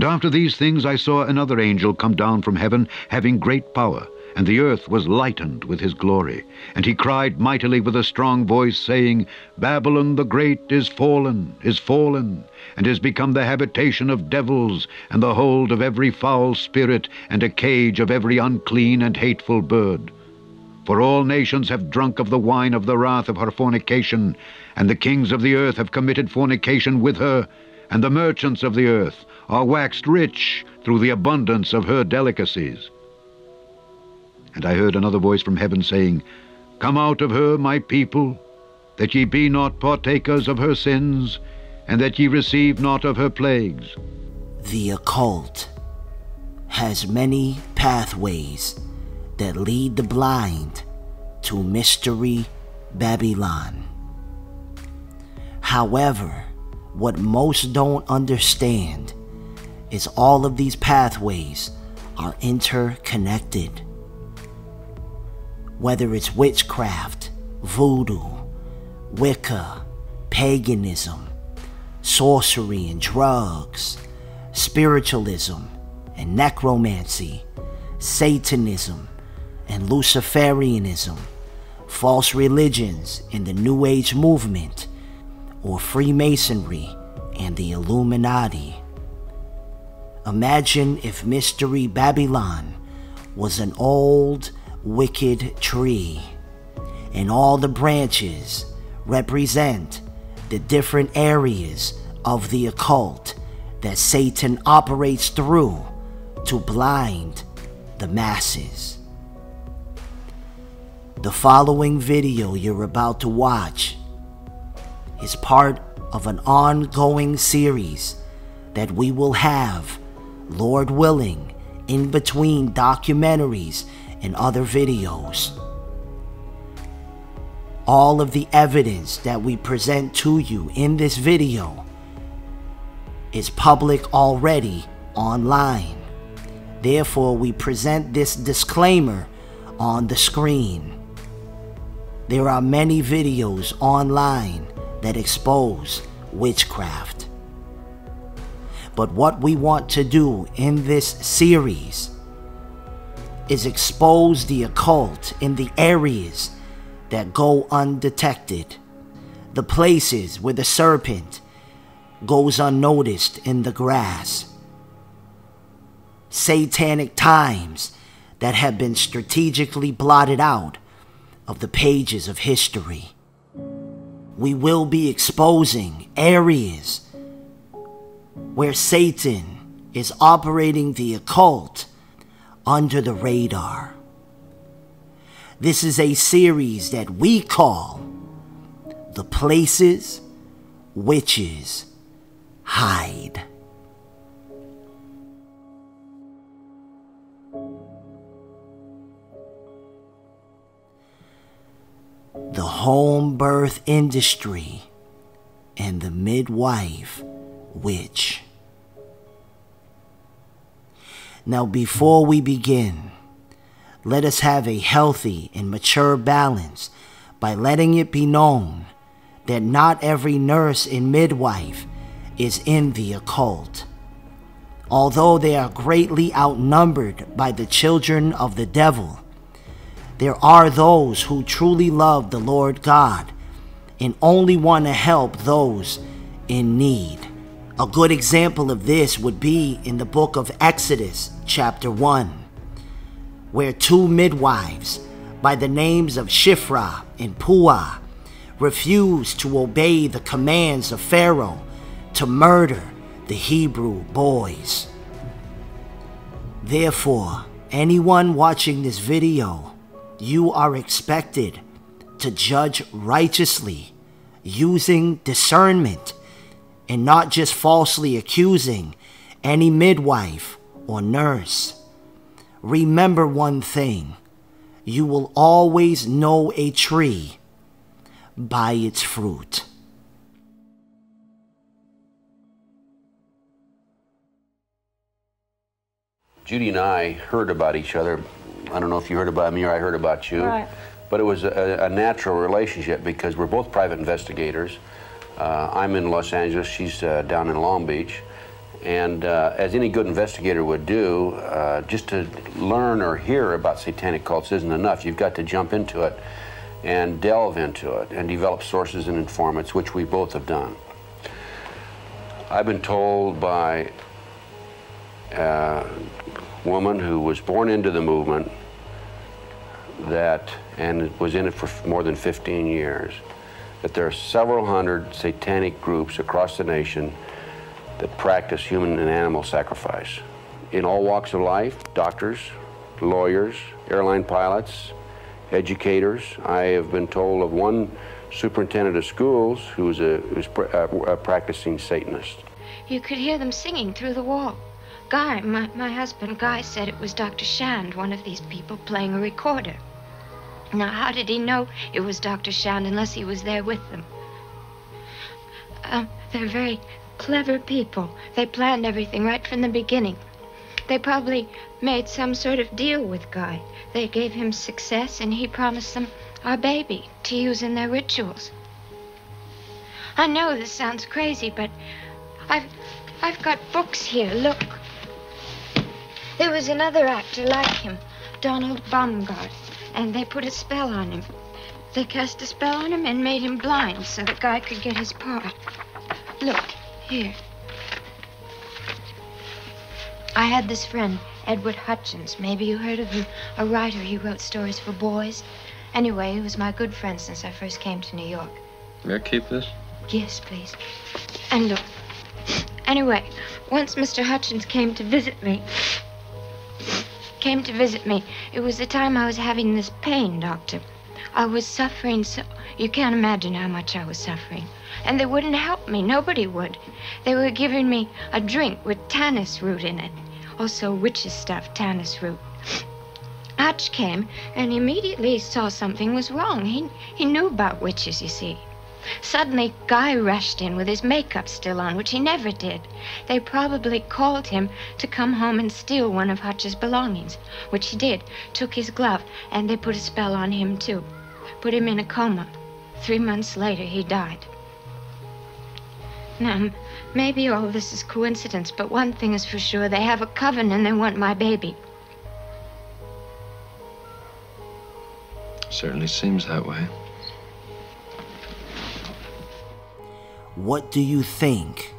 And after these things I saw another angel come down from heaven, having great power, and the earth was lightened with his glory. And he cried mightily with a strong voice, saying, Babylon the great is fallen, is fallen, and is become the habitation of devils, and the hold of every foul spirit, and a cage of every unclean and hateful bird. For all nations have drunk of the wine of the wrath of her fornication, and the kings of the earth have committed fornication with her, and the merchants of the earth are waxed rich through the abundance of her delicacies. And I heard another voice from heaven saying, Come out of her, my people, that ye be not partakers of her sins, and that ye receive not of her plagues. The occult has many pathways that lead the blind to mystery Babylon. However, what most don't understand is all of these pathways are interconnected. Whether it's witchcraft, voodoo, Wicca, paganism, sorcery and drugs, spiritualism and necromancy, Satanism and Luciferianism, false religions and the New Age movement, or Freemasonry and the Illuminati. Imagine if Mystery Babylon was an old, wicked tree, and all the branches represent the different areas of the occult that Satan operates through to blind the masses. The following video you're about to watch is part of an ongoing series that we will have Lord willing, in between documentaries and other videos. All of the evidence that we present to you in this video is public already online. Therefore, we present this disclaimer on the screen. There are many videos online that expose witchcraft. But what we want to do in this series is expose the occult in the areas that go undetected, the places where the serpent goes unnoticed in the grass, satanic times that have been strategically blotted out of the pages of history. We will be exposing areas where Satan is operating the occult under the radar. This is a series that we call The Places Witches Hide. The home birth industry and the midwife witch. Now, before we begin, let us have a healthy and mature balance by letting it be known that not every nurse and midwife is in the occult. Although they are greatly outnumbered by the children of the devil, there are those who truly love the Lord God and only want to help those in need. A good example of this would be in the book of Exodus, chapter 1, where two midwives by the names of Shiphrah and Puah refused to obey the commands of Pharaoh to murder the Hebrew boys. Therefore, anyone watching this video, you are expected to judge righteously using discernment and not just falsely accusing any midwife or nurse. Remember one thing you will always know a tree by its fruit. Judy and I heard about each other. I don't know if you heard about me or I heard about you. Right. But it was a, a natural relationship because we're both private investigators. Uh, I'm in Los Angeles, she's uh, down in Long Beach. And uh, as any good investigator would do, uh, just to learn or hear about satanic cults isn't enough. You've got to jump into it and delve into it and develop sources and informants, which we both have done. I've been told by a woman who was born into the movement that, and was in it for more than 15 years, that there are several hundred satanic groups across the nation that practice human and animal sacrifice. In all walks of life, doctors, lawyers, airline pilots, educators. I have been told of one superintendent of schools who's a, who's a, uh, a practicing Satanist. You could hear them singing through the wall. Guy, my, my husband Guy, said it was Dr. Shand, one of these people, playing a recorder. Now, how did he know it was Dr. Shand unless he was there with them? Um, they're very clever people. They planned everything right from the beginning. They probably made some sort of deal with Guy. They gave him success, and he promised them our baby to use in their rituals. I know this sounds crazy, but I've I've got books here. Look. There was another actor like him, Donald Baumgart, and they put a spell on him. They cast a spell on him and made him blind so the guy could get his part. Look, here. I had this friend, Edward Hutchins. Maybe you heard of him. A writer. He wrote stories for boys. Anyway, he was my good friend since I first came to New York. May I keep this? Yes, please. And look. Anyway, once Mr. Hutchins came to visit me. Came to visit me. It was the time I was having this pain, Doctor. I was suffering so. You can't imagine how much I was suffering. And they wouldn't help me. Nobody would. They were giving me a drink with tannis root in it. Also witch's stuff, tannis root. Hutch came and immediately saw something was wrong. He, he knew about witches, you see. Suddenly, Guy rushed in with his makeup still on, which he never did. They probably called him to come home and steal one of Hutch's belongings, which he did. Took his glove, and they put a spell on him, too. Put him in a coma. Three months later, he died. Now, maybe all this is coincidence, but one thing is for sure they have a coven and they want my baby. Certainly seems that way. What do you think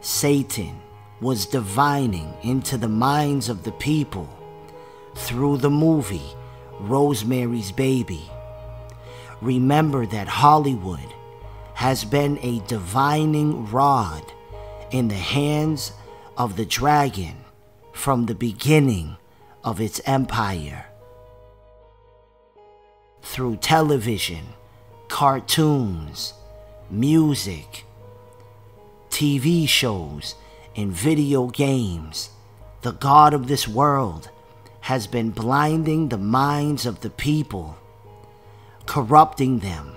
Satan was divining into the minds of the people through the movie Rosemary's Baby? Remember that Hollywood has been a divining rod in the hands of the dragon from the beginning of its empire. Through television, cartoons, music, TV shows, and video games, the God of this world has been blinding the minds of the people, corrupting them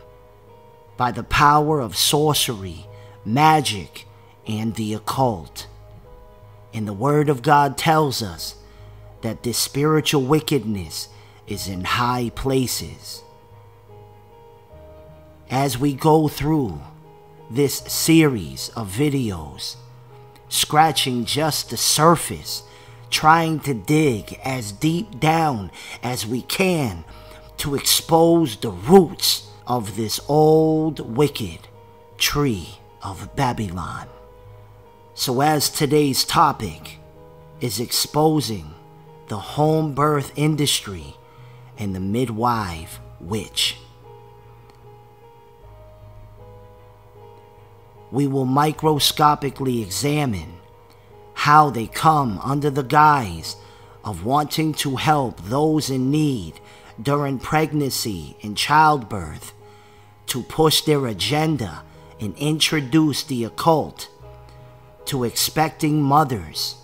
by the power of sorcery, magic, and the occult. And the Word of God tells us that this spiritual wickedness is in high places. As we go through this series of videos, scratching just the surface, trying to dig as deep down as we can to expose the roots of this old wicked tree of Babylon. So, as today's topic is exposing the home birth industry and the midwife witch. We will microscopically examine how they come under the guise of wanting to help those in need during pregnancy and childbirth to push their agenda and introduce the occult to expecting mothers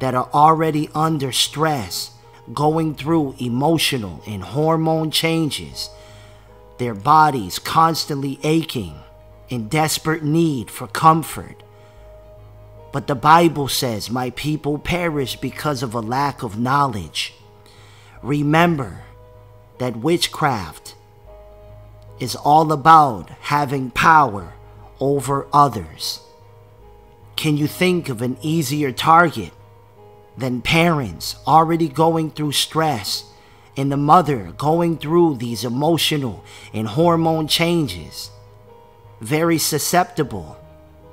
that are already under stress, going through emotional and hormone changes, their bodies constantly aching in desperate need for comfort. But the Bible says, My people perish because of a lack of knowledge. Remember that witchcraft is all about having power over others. Can you think of an easier target than parents already going through stress and the mother going through these emotional and hormone changes? Very susceptible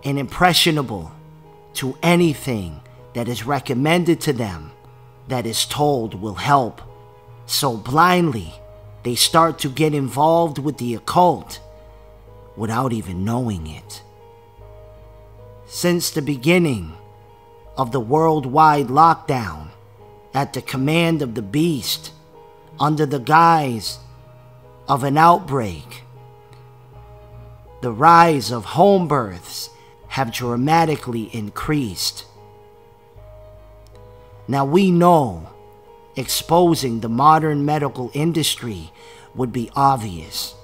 and impressionable to anything that is recommended to them that is told will help. So blindly, they start to get involved with the occult without even knowing it. Since the beginning of the worldwide lockdown, at the command of the beast, under the guise of an outbreak, the rise of home births have dramatically increased. Now we know exposing the modern medical industry would be obvious.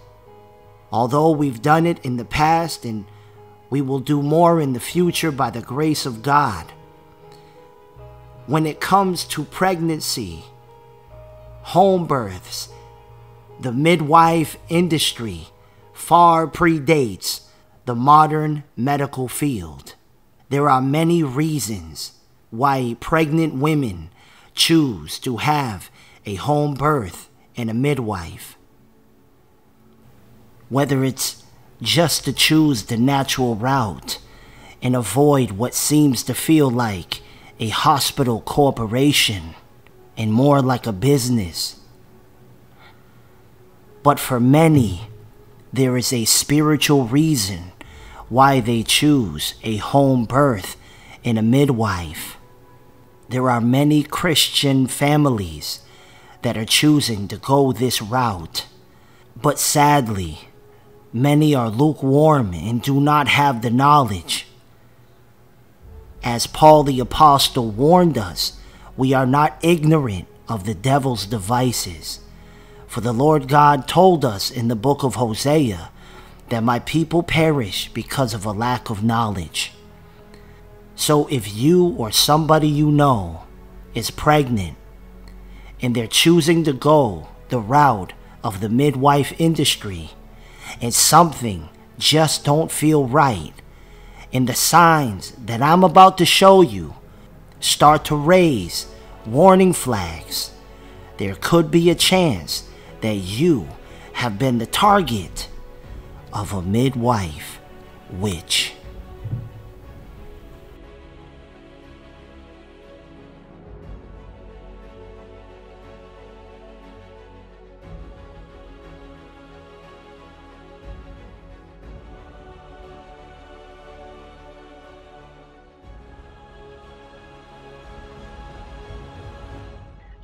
Although we've done it in the past and we will do more in the future by the grace of God. When it comes to pregnancy, home births, the midwife industry far predates the modern medical field. There are many reasons why pregnant women choose to have a home birth and a midwife. Whether it's just to choose the natural route and avoid what seems to feel like a hospital corporation and more like a business. But for many, there is a spiritual reason why they choose a home birth and a midwife. There are many Christian families that are choosing to go this route. But sadly, many are lukewarm and do not have the knowledge. As Paul the Apostle warned us, we are not ignorant of the devil's devices. For the Lord God told us in the book of Hosea that my people perish because of a lack of knowledge. So if you or somebody you know is pregnant and they're choosing to go the route of the midwife industry and something just don't feel right and the signs that I'm about to show you start to raise warning flags, there could be a chance that you have been the target of a midwife witch.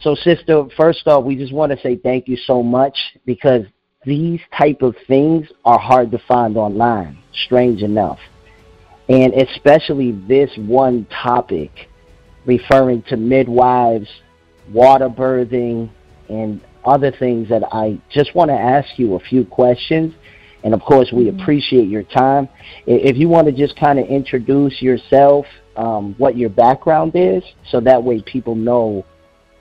So, sister, first off, we just want to say thank you so much because these type of things are hard to find online, strange enough. And especially this one topic referring to midwives, water birthing, and other things that I just want to ask you a few questions. And of course, we mm-hmm. appreciate your time. If you want to just kind of introduce yourself, um, what your background is, so that way people know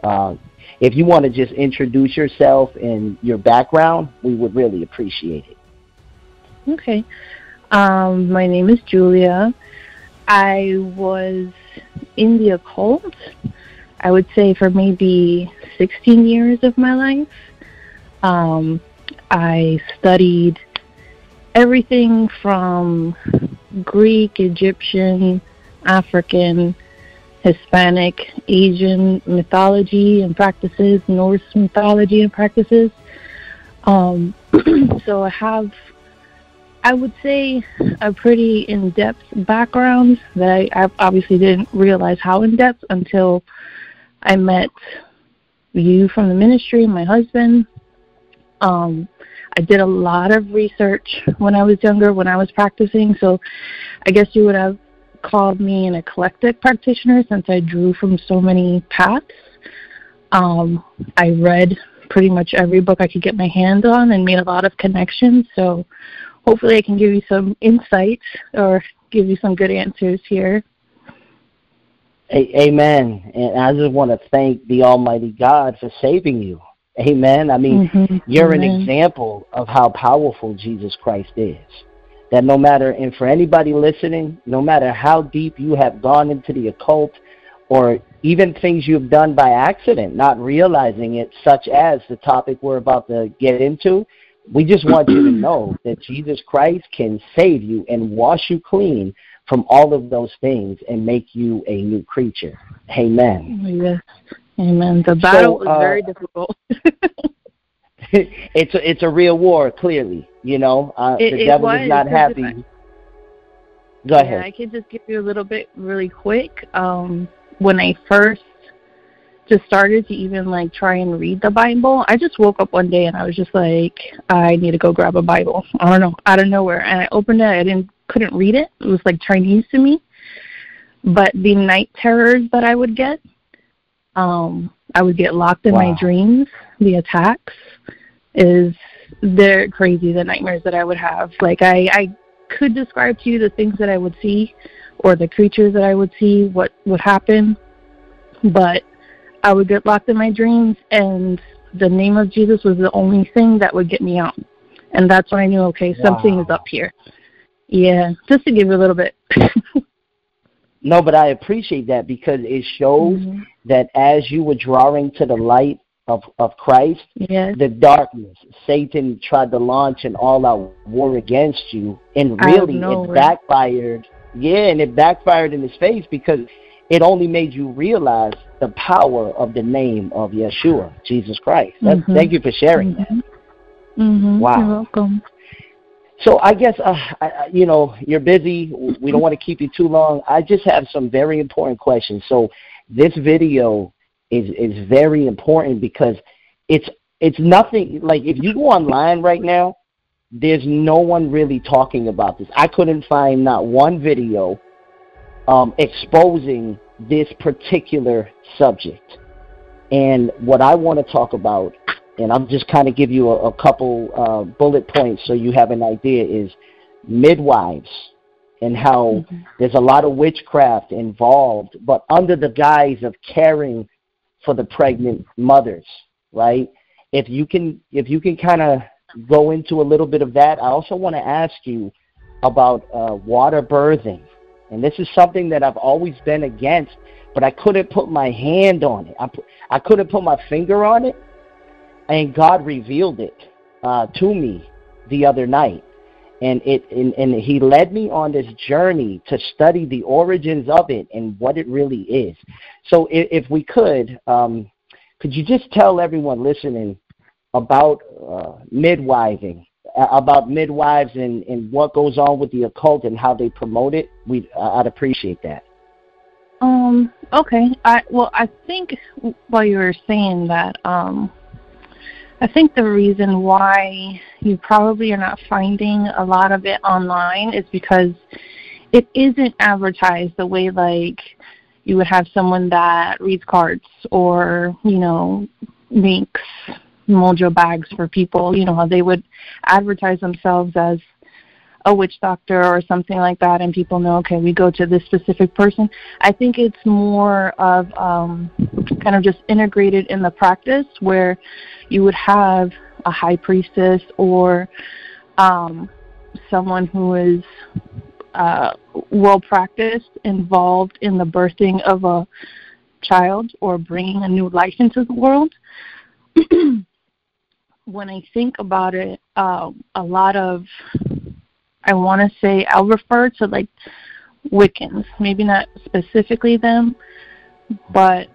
uh, if you want to just introduce yourself and your background, we would really appreciate it. Okay. Um, my name is Julia. I was in the occult, I would say, for maybe 16 years of my life. Um, I studied everything from Greek, Egyptian, African, Hispanic, Asian mythology and practices, Norse mythology and practices. Um, so I have, I would say, a pretty in depth background that I, I obviously didn't realize how in depth until I met you from the ministry, my husband. Um, I did a lot of research when I was younger, when I was practicing. So I guess you would have called me an eclectic practitioner since I drew from so many paths. Um, I read pretty much every book I could get my hands on and made a lot of connections. So hopefully I can give you some insights or give you some good answers here. Amen. And I just want to thank the Almighty God for saving you. Amen. I mean, mm-hmm. you're Amen. an example of how powerful Jesus Christ is. That no matter, and for anybody listening, no matter how deep you have gone into the occult or even things you've done by accident, not realizing it, such as the topic we're about to get into, we just want you to know that Jesus Christ can save you and wash you clean from all of those things and make you a new creature. Amen. Yes. Amen. The battle so, uh, is very difficult. it's a, it's a real war, clearly. You know, uh, it, the devil is not happy. Go yeah, ahead. I can just give you a little bit really quick. Um, when I first just started to even like try and read the Bible, I just woke up one day and I was just like, I need to go grab a Bible. I don't know, out of nowhere, and I opened it. I didn't couldn't read it. It was like Chinese to me. But the night terrors that I would get, um, I would get locked in wow. my dreams. The attacks is they're crazy. The nightmares that I would have, like I, I could describe to you the things that I would see, or the creatures that I would see, what would happen, but I would get locked in my dreams, and the name of Jesus was the only thing that would get me out, and that's when I knew, okay, wow. something is up here. Yeah, just to give you a little bit. no, but I appreciate that because it shows mm-hmm. that as you were drawing to the light of, of Christ, yes. the darkness, Satan tried to launch an all out war against you, and really it backfired. Yeah, and it backfired in his face because it only made you realize the power of the name of Yeshua, Jesus Christ. Mm-hmm. Thank you for sharing mm-hmm. that. Mm-hmm. Wow. You're welcome. So I guess uh, I, you know you're busy. We don't want to keep you too long. I just have some very important questions. So this video is is very important because it's it's nothing like if you go online right now, there's no one really talking about this. I couldn't find not one video um, exposing this particular subject. And what I want to talk about and I'll just kind of give you a, a couple uh, bullet points so you have an idea, is midwives and how mm-hmm. there's a lot of witchcraft involved, but under the guise of caring for the pregnant mothers, right? If you can, if you can kind of go into a little bit of that, I also want to ask you about uh, water birthing, and this is something that I've always been against, but I couldn't put my hand on it. I, put, I couldn't put my finger on it and God revealed it uh, to me the other night, and it and, and He led me on this journey to study the origins of it and what it really is. So, if, if we could, um, could you just tell everyone listening about uh, midwiving, about midwives and, and what goes on with the occult and how they promote it? We I'd appreciate that. Um. Okay. I well, I think while you were saying that, um, I think the reason why you probably are not finding a lot of it online is because it isn't advertised the way like you would have someone that reads cards or, you know, makes mojo bags for people, you know, how they would advertise themselves as a witch doctor or something like that and people know okay we go to this specific person. I think it's more of um kind of just integrated in the practice where you would have a high priestess or um someone who is uh well practiced involved in the birthing of a child or bringing a new life into the world. When i think about it uh, a lot of I want to say I'll refer to like Wiccans, maybe not specifically them, but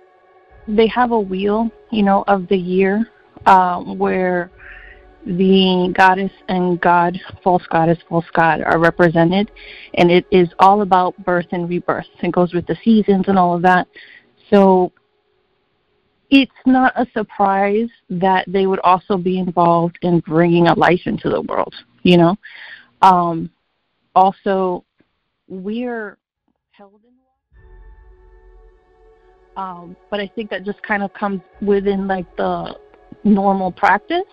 they have a wheel, you know, of the year um, where the goddess and god, false goddess, false god are represented, and it is all about birth and rebirth. It goes with the seasons and all of that. So it's not a surprise that they would also be involved in bringing a life into the world, you know. Um, also, we're held in um, but I think that just kind of comes within like the normal practice.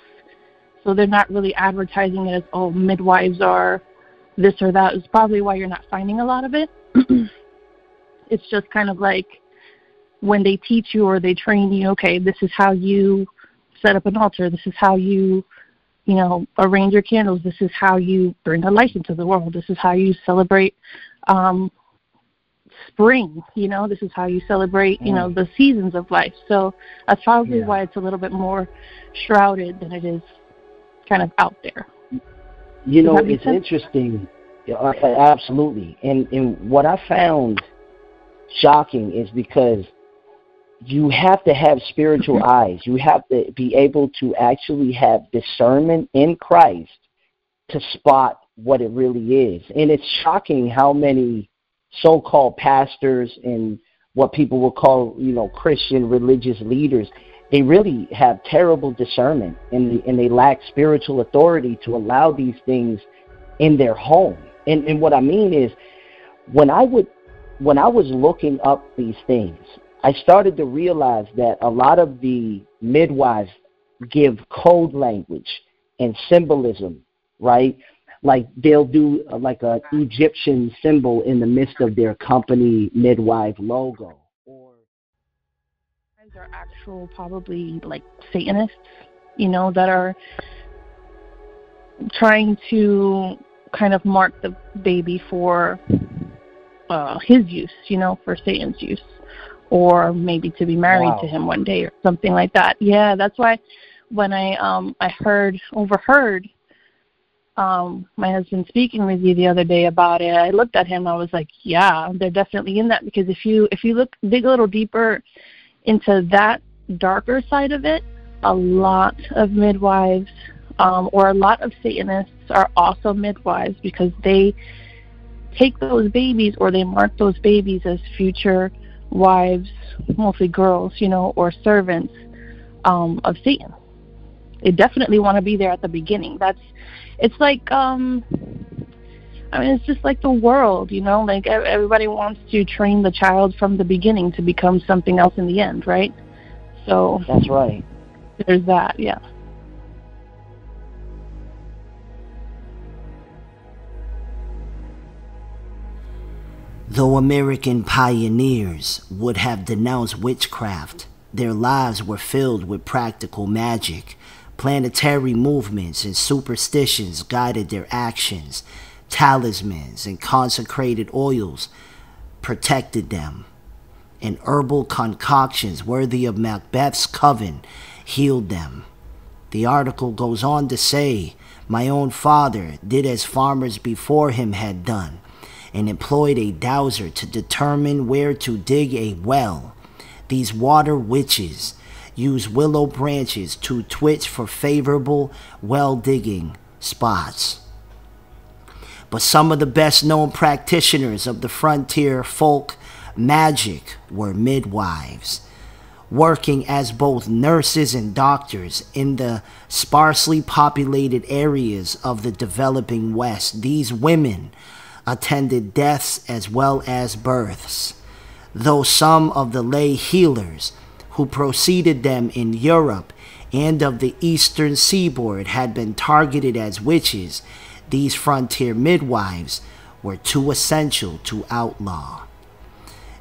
So they're not really advertising it as oh midwives are this or that. Is probably why you're not finding a lot of it. it's just kind of like when they teach you or they train you. Okay, this is how you set up an altar. This is how you you know, arrange your candles. This is how you bring a light into the world. This is how you celebrate um, spring. You know, this is how you celebrate, you know, mm. the seasons of life. So that's probably Yeah. why it's a little bit more shrouded than it is kind of out there. You Does know, it's sense? interesting. Yeah, uh, uh, Absolutely. And and what I found shocking is because you have to have spiritual mm-hmm. eyes. You have to be able to actually have discernment in Christ to spot what it really is. And it's shocking how many so-called pastors and what people would call, you know, Christian religious leaders, they really have terrible discernment and they, and they lack spiritual authority to allow these things in their home. And and what I mean is when I would when I was looking up these things, I started to realize that a lot of the midwives give code language and symbolism, right? Like they'll do uh, like a Egyptian symbol in the midst of their company midwife logo. Or are actual probably like Satanists, you know, that are trying to kind of mark the baby for uh, his use, you know, for Satan's use, or maybe to be married Wow. to him one day or something like that. Yeah, that's why when I um I heard overheard um my husband speaking with you the other day about it, I looked at him. I was like, yeah, they're definitely in that because if you if you look dig a little deeper into that darker side of it, a lot of midwives um, or a lot of Satanists are also midwives because they take those babies or they mark those babies as future wives, mostly girls, you know, or servants um, of Satan. They definitely want to be there at the beginning. That's it's like um I mean it's just like the world, you know, like everybody wants to train the child from the beginning to become something else in the end, right? So that's right. there's that, yeah. Though American pioneers would have denounced witchcraft, their lives were filled with practical magic. Planetary movements and superstitions guided their actions. Talismans and consecrated oils protected them. And herbal concoctions worthy of Macbeth's coven healed them. The article goes on to say, My own father did as farmers before him had done, and employed a dowser to determine where to dig a well. These water witches use willow branches to twitch for favorable well digging spots. But some of the best known practitioners of the frontier folk magic were midwives working as both nurses and doctors in the sparsely populated areas of the developing West. These women attended deaths as well as births, though some of the lay healers who preceded them in Europe and of the eastern seaboard had been targeted as witches, these frontier midwives were too essential to outlaw.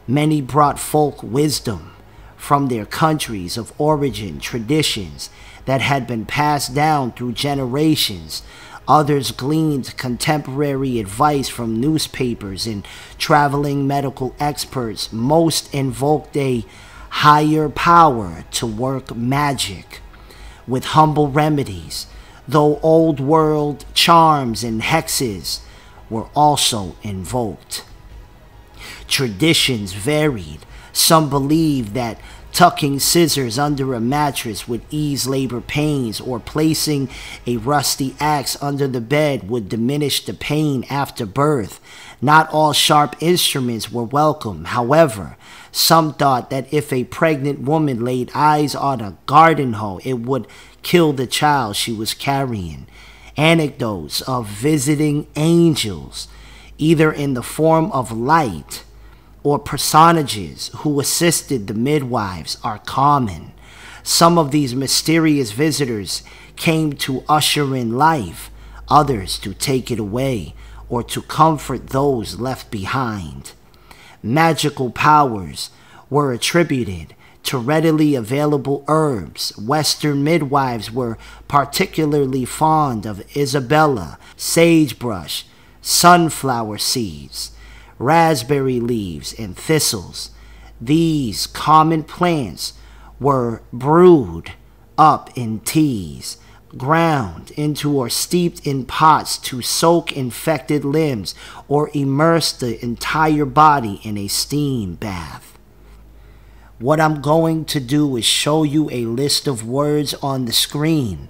Many brought folk wisdom from their countries of origin, traditions that had been passed down through generations. Others gleaned contemporary advice from newspapers and traveling medical experts. Most invoked a higher power to work magic with humble remedies, though old world charms and hexes were also invoked. Traditions varied. Some believed that tucking scissors under a mattress would ease labor pains, or placing a rusty axe under the bed would diminish the pain after birth. Not all sharp instruments were welcome. However, some thought that if a pregnant woman laid eyes on a garden hoe, it would kill the child she was carrying. Anecdotes of visiting angels, either in the form of light or personages who assisted the midwives, are common. Some of these mysterious visitors came to usher in life, others to take it away or to comfort those left behind. Magical powers were attributed to readily available herbs. Western midwives were particularly fond of Isabella, sagebrush, sunflower seeds, raspberry leaves, and thistles. These common plants were brewed up in teas, ground into or steeped in pots to soak infected limbs or immerse the entire body in a steam bath. What I'm going to do is show you a list of words on the screen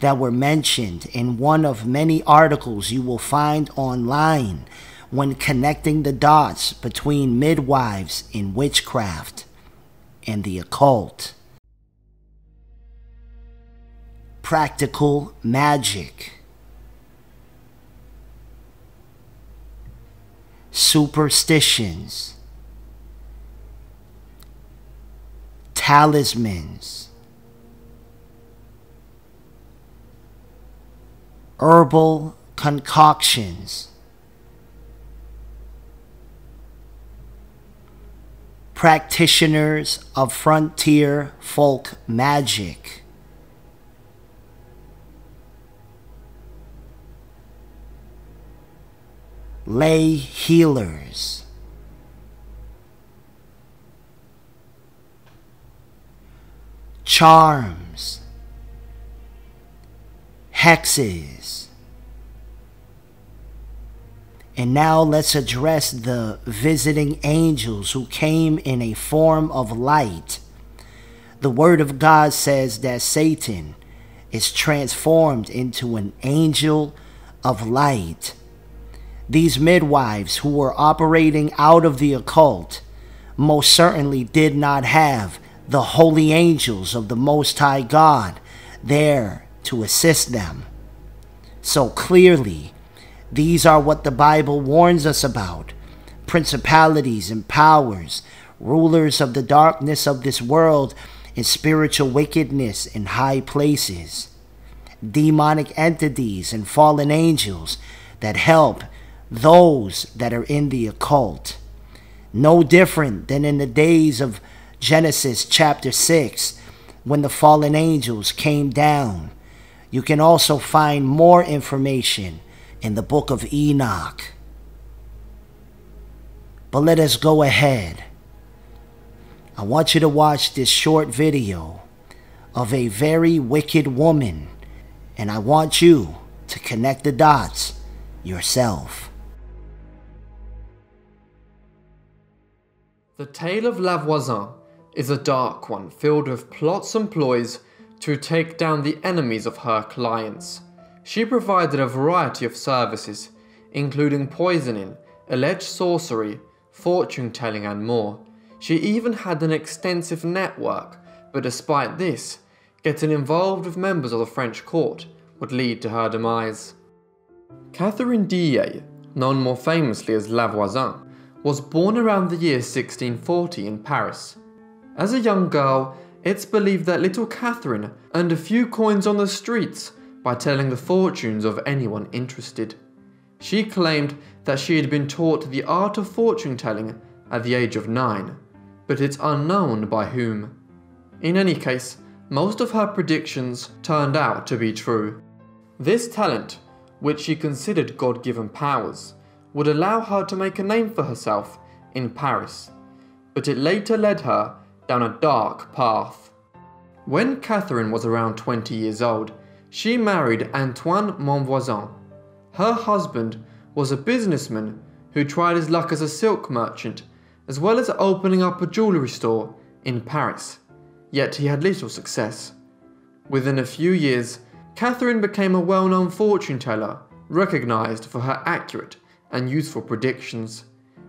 that were mentioned in one of many articles you will find online when connecting the dots between midwives in witchcraft and the occult. Practical magic. Superstitions. Talismans. Herbal concoctions. practitioners of frontier folk magic. Lay healers. Charms. Hexes and now let's address the visiting angels who came in a form of light. The Word of God says that Satan is transformed into an angel of light. These midwives who were operating out of the occult most certainly did not have the holy angels of the Most High God there to assist them. So clearly, these are what the Bible warns us about principalities and powers, rulers of the darkness of this world, and spiritual wickedness in high places, demonic entities and fallen angels that help those that are in the occult. No different than in the days of Genesis chapter 6 when the fallen angels came down. You can also find more information in the book of Enoch. But let us go ahead. I want you to watch this short video of a very wicked woman, and I want you to connect the dots yourself. The tale of La Voisin is a dark one filled with plots and ploys to take down the enemies of her clients. She provided a variety of services, including poisoning, alleged sorcery, fortune telling, and more. She even had an extensive network, but despite this, getting involved with members of the French court would lead to her demise. Catherine Dillet, known more famously as La Voisin, was born around the year 1640 in Paris. As a young girl, it's believed that little Catherine earned a few coins on the streets by telling the fortunes of anyone interested. She claimed that she had been taught the art of fortune telling at the age of nine, but it's unknown by whom. In any case, most of her predictions turned out to be true. This talent, which she considered God given powers, would allow her to make a name for herself in Paris, but it later led her down a dark path. When Catherine was around 20 years old, she married Antoine Monvoisin. Her husband was a businessman who tried his luck as a silk merchant, as well as opening up a jewellery store in Paris, yet he had little success. Within a few years, Catherine became a well-known fortune teller, recognised for her accurate and useful predictions.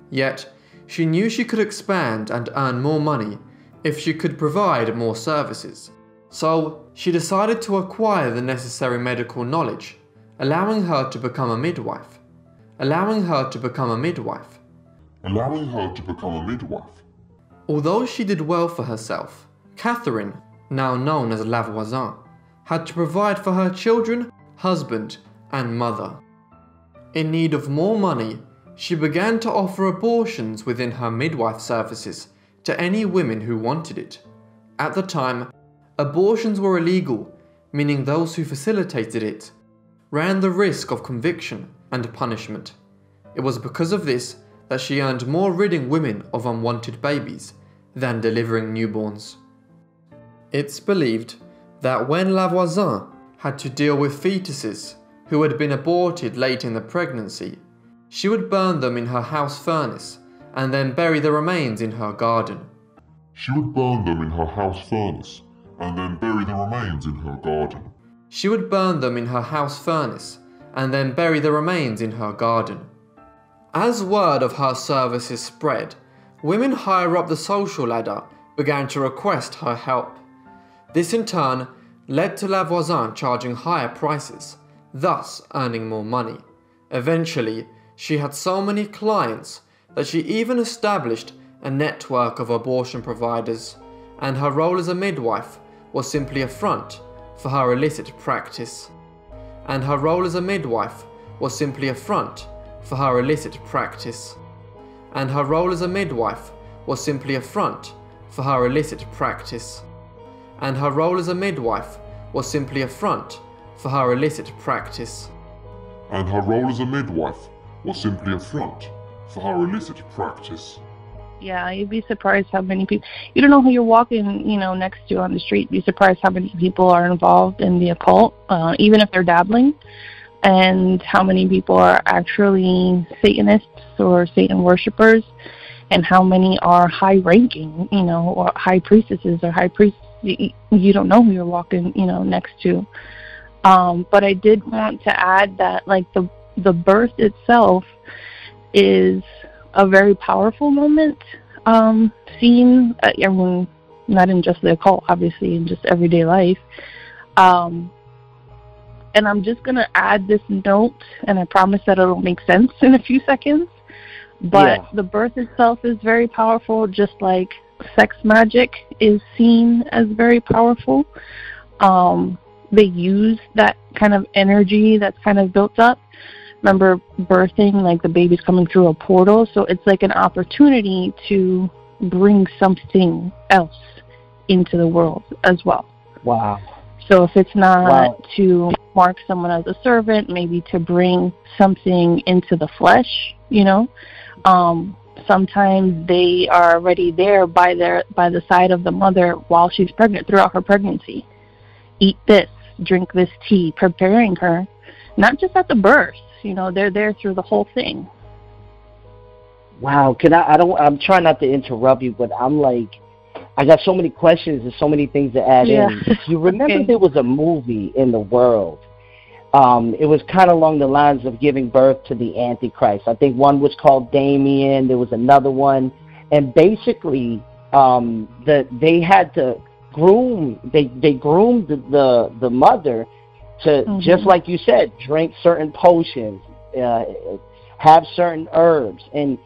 Yet, she knew she could expand and earn more money if she could provide more services. So she decided to acquire the necessary medical knowledge, allowing her to become a midwife. Allowing her to become a midwife. Allowing her to become a midwife. Although she did well for herself, Catherine, now known as La Voisin, had to provide for her children, husband, and mother. In need of more money, she began to offer abortions within her midwife services to any women who wanted it. At the time, abortions were illegal, meaning those who facilitated it ran the risk of conviction and punishment. It was because of this that she earned more ridding women of unwanted babies than delivering newborns. It's believed that when La Voisin had to deal with fetuses who had been aborted late in the pregnancy, she would burn them in her house furnace and then bury the remains in her garden. She would burn them in her house furnace and then bury the remains in her garden. She would burn them in her house furnace and then bury the remains in her garden. As word of her services spread, women higher up the social ladder began to request her help. This in turn led to La Voisin charging higher prices, thus earning more money. Eventually, she had so many clients that she even established a network of abortion providers, and her role as a midwife was simply a front for her illicit practice. And her role as a midwife was simply a front for her illicit practice. And her role as a midwife was simply a front for her illicit practice. And her role as a midwife was simply a front for her illicit practice. And her role as a midwife was simply a front for her illicit practice. Yeah, you'd be surprised how many people you don't know who you're walking, you know, next to on the street. You'd be surprised how many people are involved in the occult, uh, even if they're dabbling, and how many people are actually Satanists or Satan worshippers, and how many are high-ranking, you know, or high priestesses or high priests. You don't know who you're walking, you know, next to. Um, but I did want to add that, like the the birth itself is a very powerful moment um, seen. Uh, I mean, not in just the occult, obviously, in just everyday life. Um, and I'm just going to add this note, and I promise that it'll make sense in a few seconds. But Yeah. the birth itself is very powerful, just like sex magic is seen as very powerful. Um, they use that kind of energy that's kind of built up remember birthing like the baby's coming through a portal so it's like an opportunity to bring something else into the world as well Wow. so if it's not Wow. to mark someone as a servant maybe to bring something into the flesh you know um sometimes they are already there by their by the side of the mother while she's pregnant throughout her pregnancy eat this drink this tea preparing her not just at the birth you know they're there through the whole thing Wow. Can I? I don't. I'm trying not to interrupt you, but I'm like, I got so many questions and so many things to add Yeah. in. You remember Okay. there was a movie in the world. Um, it was kind of along the lines of giving birth to the Antichrist. I think one was called Damien. There was another one, and basically, um, the they had to groom. They they groomed the the, the mother to Mhm. just like you said, drink certain potions, uh, have certain herbs, and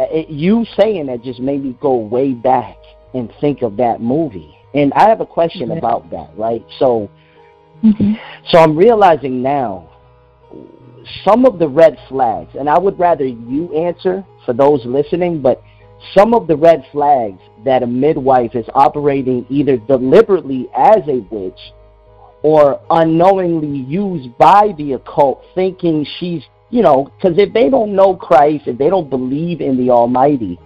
uh, it, you saying that just made me go way back and think of that movie. And I have a question Mhm. about that, right? So, so I'm realizing now some of the red flags, and I would rather you answer for those listening, but some of the red flags that a midwife is operating either deliberately as a witch or unknowingly used by the occult thinking she's, you know, because if they don't know Christ, if they don't believe in the Almighty,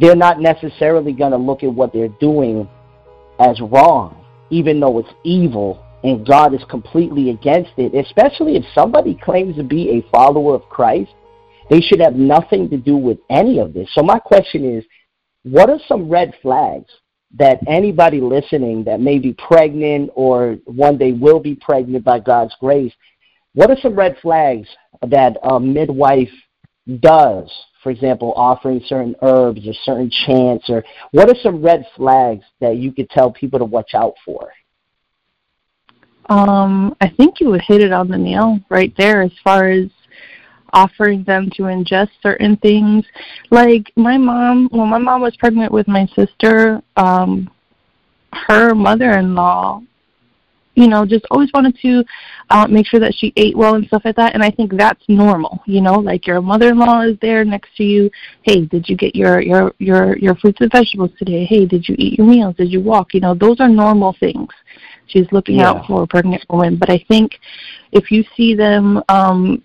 they're not necessarily going to look at what they're doing as wrong, even though it's evil and God is completely against it, especially if somebody claims to be a follower of Christ. They should have nothing to do with any of this. So, my question is what are some red flags that anybody listening that may be pregnant or one day will be pregnant by God's grace, what are some red flags that a midwife does? For example, offering certain herbs or certain chants, or what are some red flags that you could tell people to watch out for? Um, I think you would hit it on the nail right there as far as offering them to ingest certain things. Like my mom, when my mom was pregnant with my sister, um, her mother-in-law you know, just always wanted to uh, make sure that she ate well and stuff like that. And I think that's normal, you know, like your mother-in-law is there next to you. Hey, did you get your your your your fruits and vegetables today? Hey, did you eat your meals? Did you walk? You know, those are normal things. She's looking yeah. out for a pregnant woman. But I think if you see them um,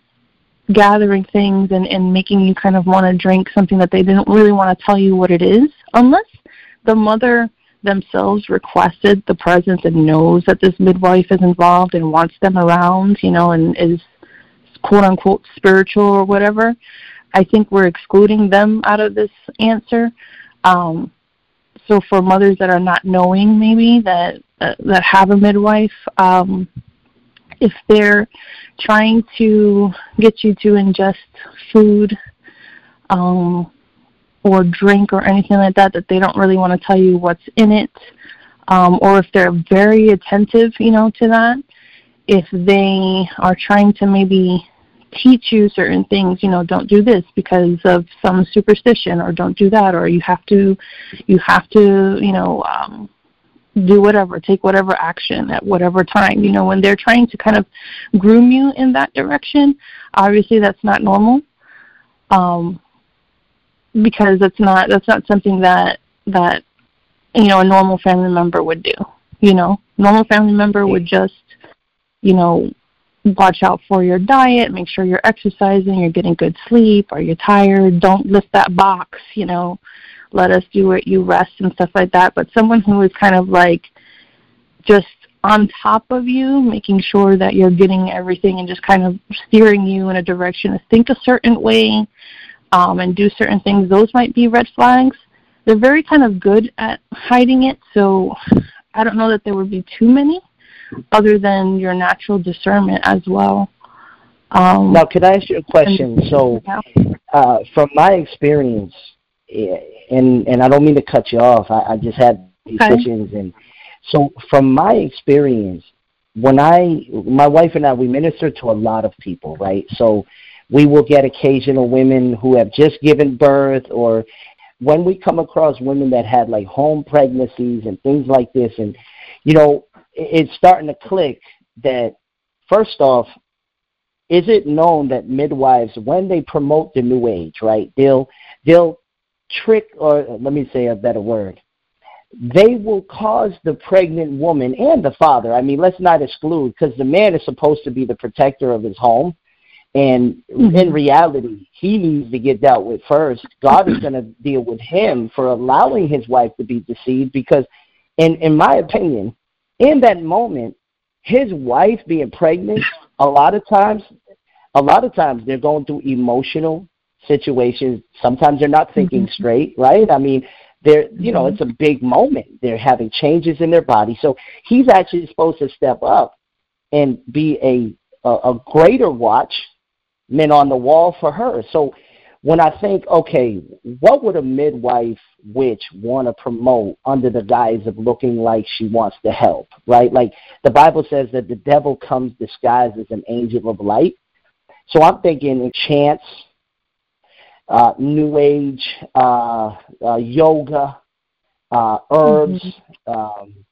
gathering things and, and making you kind of want to drink something that they didn't really want to tell you what it is, unless the mother themselves requested the presence and knows that this midwife is involved and wants them around, you know, and is quote unquote spiritual or whatever, I think we're excluding them out of this answer. Um, so for mothers that are not knowing maybe that uh, that have a midwife, um, if they're trying to get you to ingest food um, or drink or anything like that that they don't really want to tell you what's in it um, or if they're very attentive you know to that. If they are trying to maybe teach you certain things you know don't do this because of some superstition or don't do that or you have to you have to you know um do whatever take whatever action at whatever time you know when they're trying to kind of groom you in that direction obviously that's not normal um because that's not that's not something that that you know a normal family member would do. You know, normal family member would just you know watch out for your diet, make sure you're exercising, you're getting good sleep, are you tired? Don't lift that box, you know. Let us do it, you rest and stuff like that. But someone who is kind of like just on top of you, making sure that you're getting everything and just kind of steering you in a direction to think a certain way, um, and do certain things, those might be red flags. They're very kind of good at hiding it, so I don't know that there would be too many, other than your natural discernment as well. Um, now, could I ask you a question? And, so, uh, from my experience, eh, and and I don't mean to cut you off. I, I just had these okay. questions, and so from my experience, when I, my wife and I, we minister to a lot of people, right? So we will get occasional women who have just given birth or when we come across women that had like home pregnancies and things like this and you know it's starting to click that first off is it known that midwives when they promote the new age right they'll they'll trick or let me say a better word they will cause the pregnant woman and the father i mean let's not exclude because the man is supposed to be the protector of his home and mm-hmm. in reality, he needs to get dealt with first. God is going to deal with him for allowing his wife to be deceived because, in, in my opinion, in that moment, his wife being pregnant, a lot of times, a lot of times they're going through emotional situations. Sometimes they're not thinking mm-hmm. straight, right? I mean, they're, you know, it's a big moment. They're having changes in their body. So he's actually supposed to step up and be a, a, a greater watch men on the wall for her. So when I think, okay, what would a midwife witch want to promote under the guise of looking like she wants to help, right? Like the Bible says that the devil comes disguised as an angel of light. So I'm thinking chants, uh, new age, uh, uh, yoga, uh, herbs, mm-hmm. um,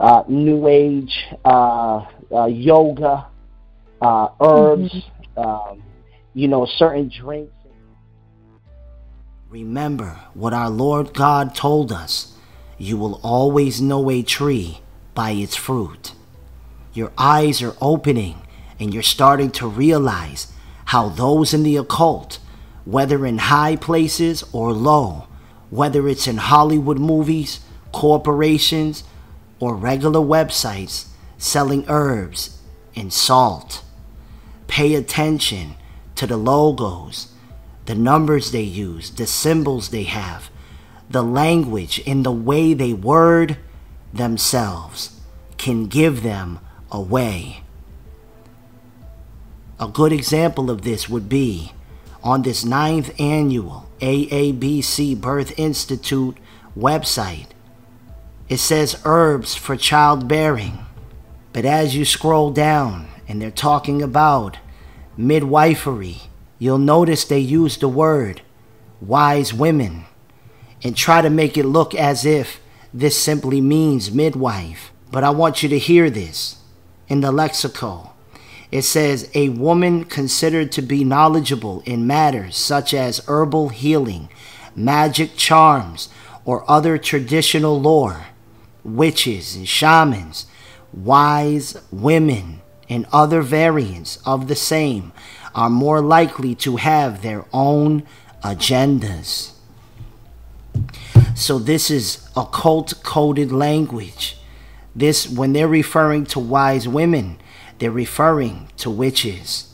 uh, New Age, uh, uh, yoga, uh, herbs, mm-hmm. um, you know, certain drinks. Remember what our Lord God told us you will always know a tree by its fruit. Your eyes are opening and you're starting to realize how those in the occult, whether in high places or low, whether it's in Hollywood movies, corporations, or regular websites selling herbs and salt. pay attention to the logos, the numbers they use, the symbols they have, the language, in the way they word themselves can give them away. A good example of this would be on this ninth annual AABC Birth Institute website. It says herbs for childbearing. But as you scroll down and they're talking about midwifery, you'll notice they use the word wise women and try to make it look as if this simply means midwife. But I want you to hear this in the lexico. It says, a woman considered to be knowledgeable in matters such as herbal healing, magic charms, or other traditional lore, witches and shamans, wise women, and other variants of the same are more likely to have their own agendas. So this is occult coded language. This when they're referring to wise women, they're referring to witches.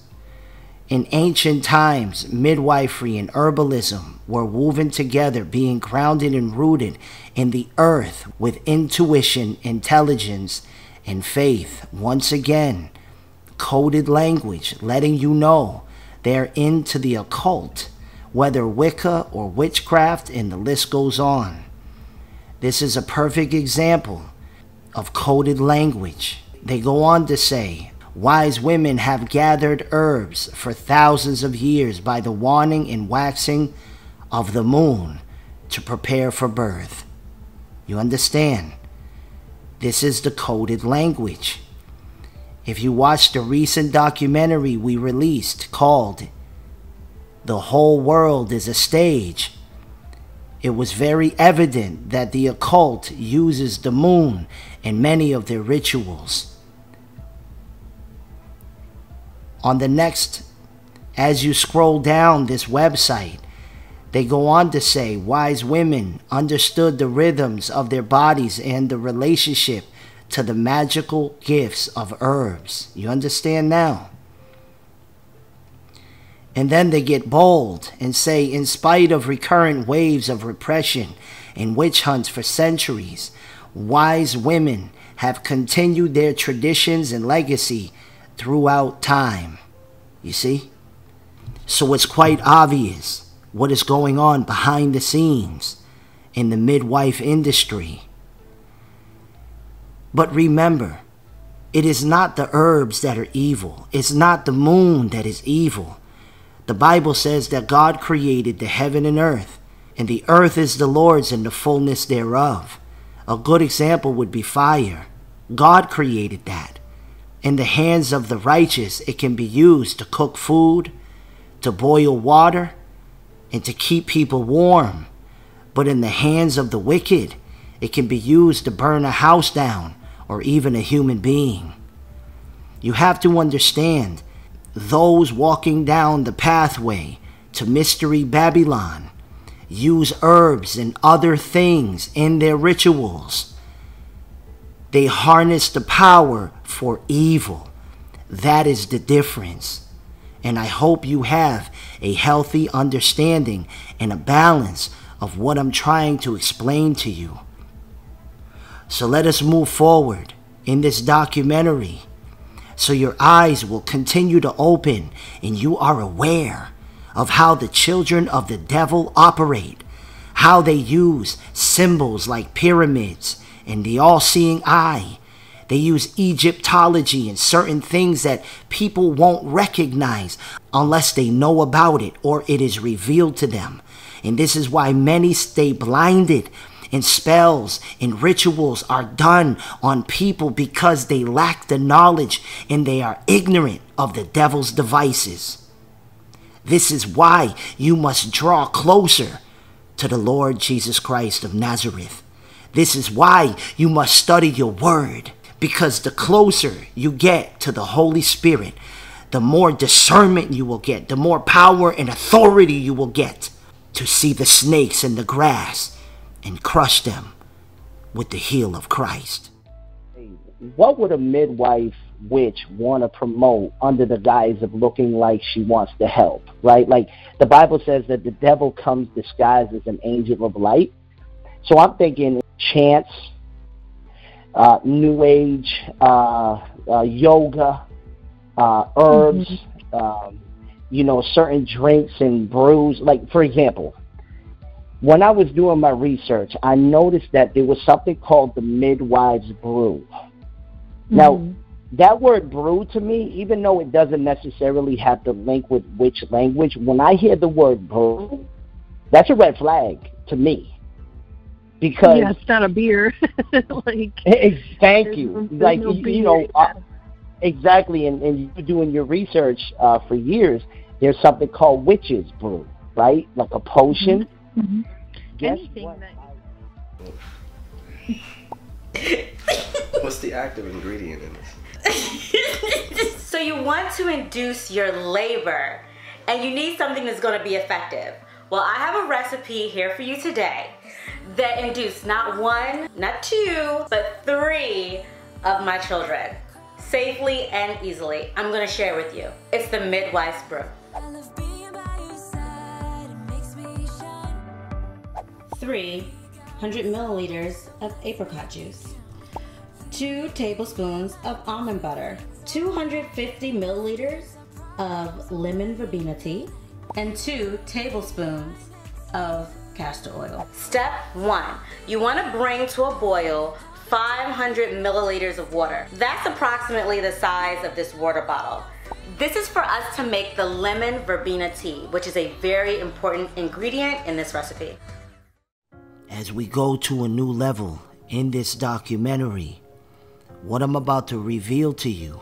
In ancient times, midwifery and herbalism were woven together, being grounded and rooted in the earth with intuition, intelligence, and faith. Once again, coded language letting you know they're into the occult whether Wicca or witchcraft, and the list goes on. This is a perfect example of coded language. They go on to say, Wise women have gathered herbs for thousands of years by the waning and waxing of the moon to prepare for birth. You understand? This is the coded language. If you watched the recent documentary we released called the whole world is a stage. It was very evident that the occult uses the moon in many of their rituals. On the next, as you scroll down this website, they go on to say wise women understood the rhythms of their bodies and the relationship to the magical gifts of herbs. You understand now? And then they get bold and say, in spite of recurrent waves of repression and witch hunts for centuries, wise women have continued their traditions and legacy throughout time. You see? So it's quite obvious what is going on behind the scenes in the midwife industry. But remember, it is not the herbs that are evil, it's not the moon that is evil. The Bible says that God created the heaven and earth, and the earth is the Lord's and the fullness thereof. A good example would be fire. God created that. In the hands of the righteous, it can be used to cook food, to boil water, and to keep people warm. But in the hands of the wicked, it can be used to burn a house down or even a human being. You have to understand those walking down the pathway to Mystery Babylon use herbs and other things in their rituals. They harness the power for evil. That is the difference. And I hope you have a healthy understanding and a balance of what I'm trying to explain to you. So let us move forward in this documentary so your eyes will continue to open and you are aware of how the children of the devil operate, how they use symbols like pyramids and the all seeing eye. They use Egyptology and certain things that people won't recognize unless they know about it or it is revealed to them. And this is why many stay blinded and spells and rituals are done on people because they lack the knowledge and they are ignorant of the devil's devices. This is why you must draw closer to the Lord Jesus Christ of Nazareth. This is why you must study your word because the closer you get to the Holy Spirit, the more discernment you will get, the more power and authority you will get to see the snakes in the grass and crush them with the heel of Christ. what would a midwife witch want to promote under the guise of looking like she wants to help, right? Like the Bible says that the devil comes disguised as an angel of light. So I'm thinking chants, uh, new age, uh, uh, yoga, uh, herbs, mm-hmm. um, you know, certain drinks and brews. Like, for example, when I was doing my research, I noticed that there was something called the midwives brew. Mm-hmm. Now, that word brew to me, even though it doesn't necessarily have to link with witch language, when I hear the word brew, that's a red flag to me. Because yeah, it's not a beer. like thank you. like no you, you know, uh, exactly. And, and you doing your research uh, for years. There's something called witches brew, right? Like a potion. Mm-hmm Mm-hmm. Anything that. What's the active ingredient in this? so you want to induce your labor, and you need something that's going to be effective. Well, I have a recipe here for you today that induced not one, not two, but three of my children safely and easily. I'm going to share with you. It's the midwife's brew. 300 milliliters of apricot juice, 2 tablespoons of almond butter, 250 milliliters of lemon verbena tea, and 2 tablespoons of castor oil. Step 1. You want to bring to a boil 500 milliliters of water. That's approximately the size of this water bottle. This is for us to make the lemon verbena tea, which is a very important ingredient in this recipe as we go to a new level in this documentary, what I'm about to reveal to you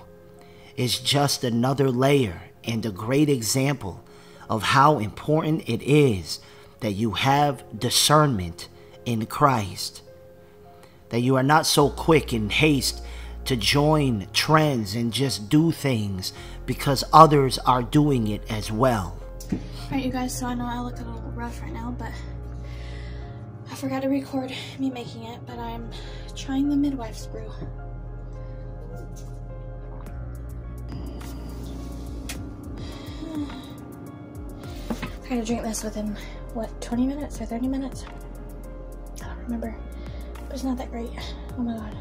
is just another layer and a great example of how important it is that you have discernment in Christ. That you are not so quick in haste to join trends and just do things because others are doing it as well. Alright, you guys, so I know I look a little rough right now, but I forgot to record me making it, but I'm trying the midwife's brew. I gotta drink this within, what, 20 minutes or 30 minutes? I don't remember, but it's not that great. Oh my god.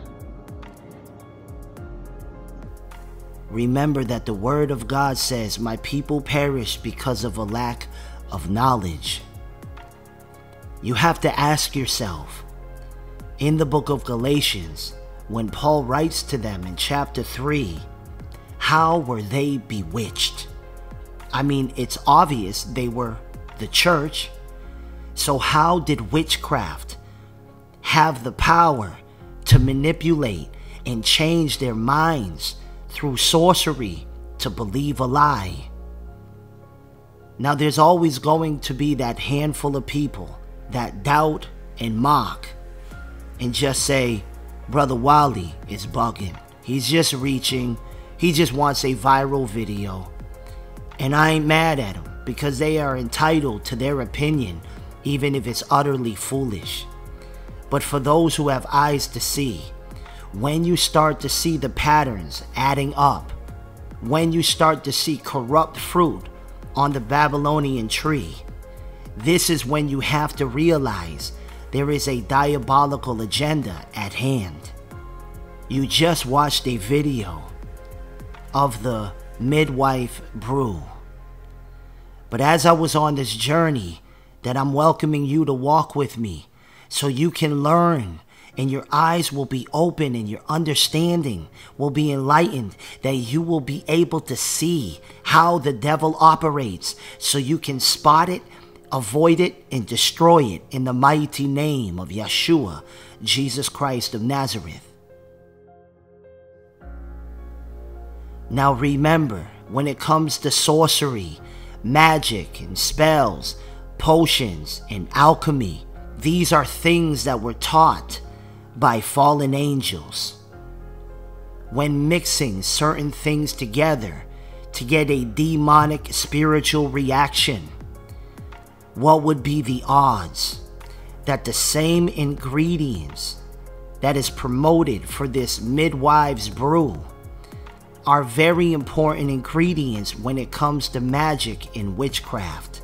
Remember that the Word of God says, My people perish because of a lack of knowledge. You have to ask yourself in the book of Galatians, when Paul writes to them in chapter 3, how were they bewitched? I mean, it's obvious they were the church. So, how did witchcraft have the power to manipulate and change their minds through sorcery to believe a lie? Now, there's always going to be that handful of people that doubt and mock and just say, Brother Wally is bugging. He's just reaching. He just wants a viral video. And I ain't mad at him because they are entitled to their opinion, even if it's utterly foolish. But for those who have eyes to see, when you start to see the patterns adding up, when you start to see corrupt fruit on the Babylonian tree, this is when you have to realize there is a diabolical agenda at hand. You just watched a video of the midwife brew. But as I was on this journey, that I'm welcoming you to walk with me so you can learn and your eyes will be open and your understanding will be enlightened, that you will be able to see how the devil operates so you can spot it avoid it and destroy it in the mighty name of Yeshua, Jesus Christ of Nazareth. Now remember, when it comes to sorcery, magic, and spells, potions, and alchemy, these are things that were taught by fallen angels. When mixing certain things together to get a demonic spiritual reaction, what would be the odds that the same ingredients that is promoted for this midwives brew are very important ingredients when it comes to magic and witchcraft.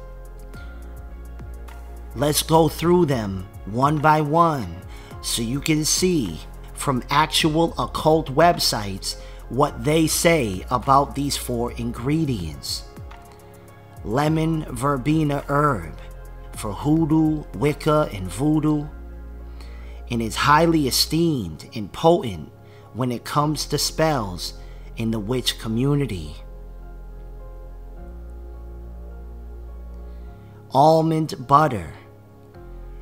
Let's go through them one by one so you can see from actual occult websites what they say about these four ingredients. Lemon verbena herb for hoodoo, Wicca, and voodoo, and is highly esteemed and potent when it comes to spells in the witch community. Almond butter.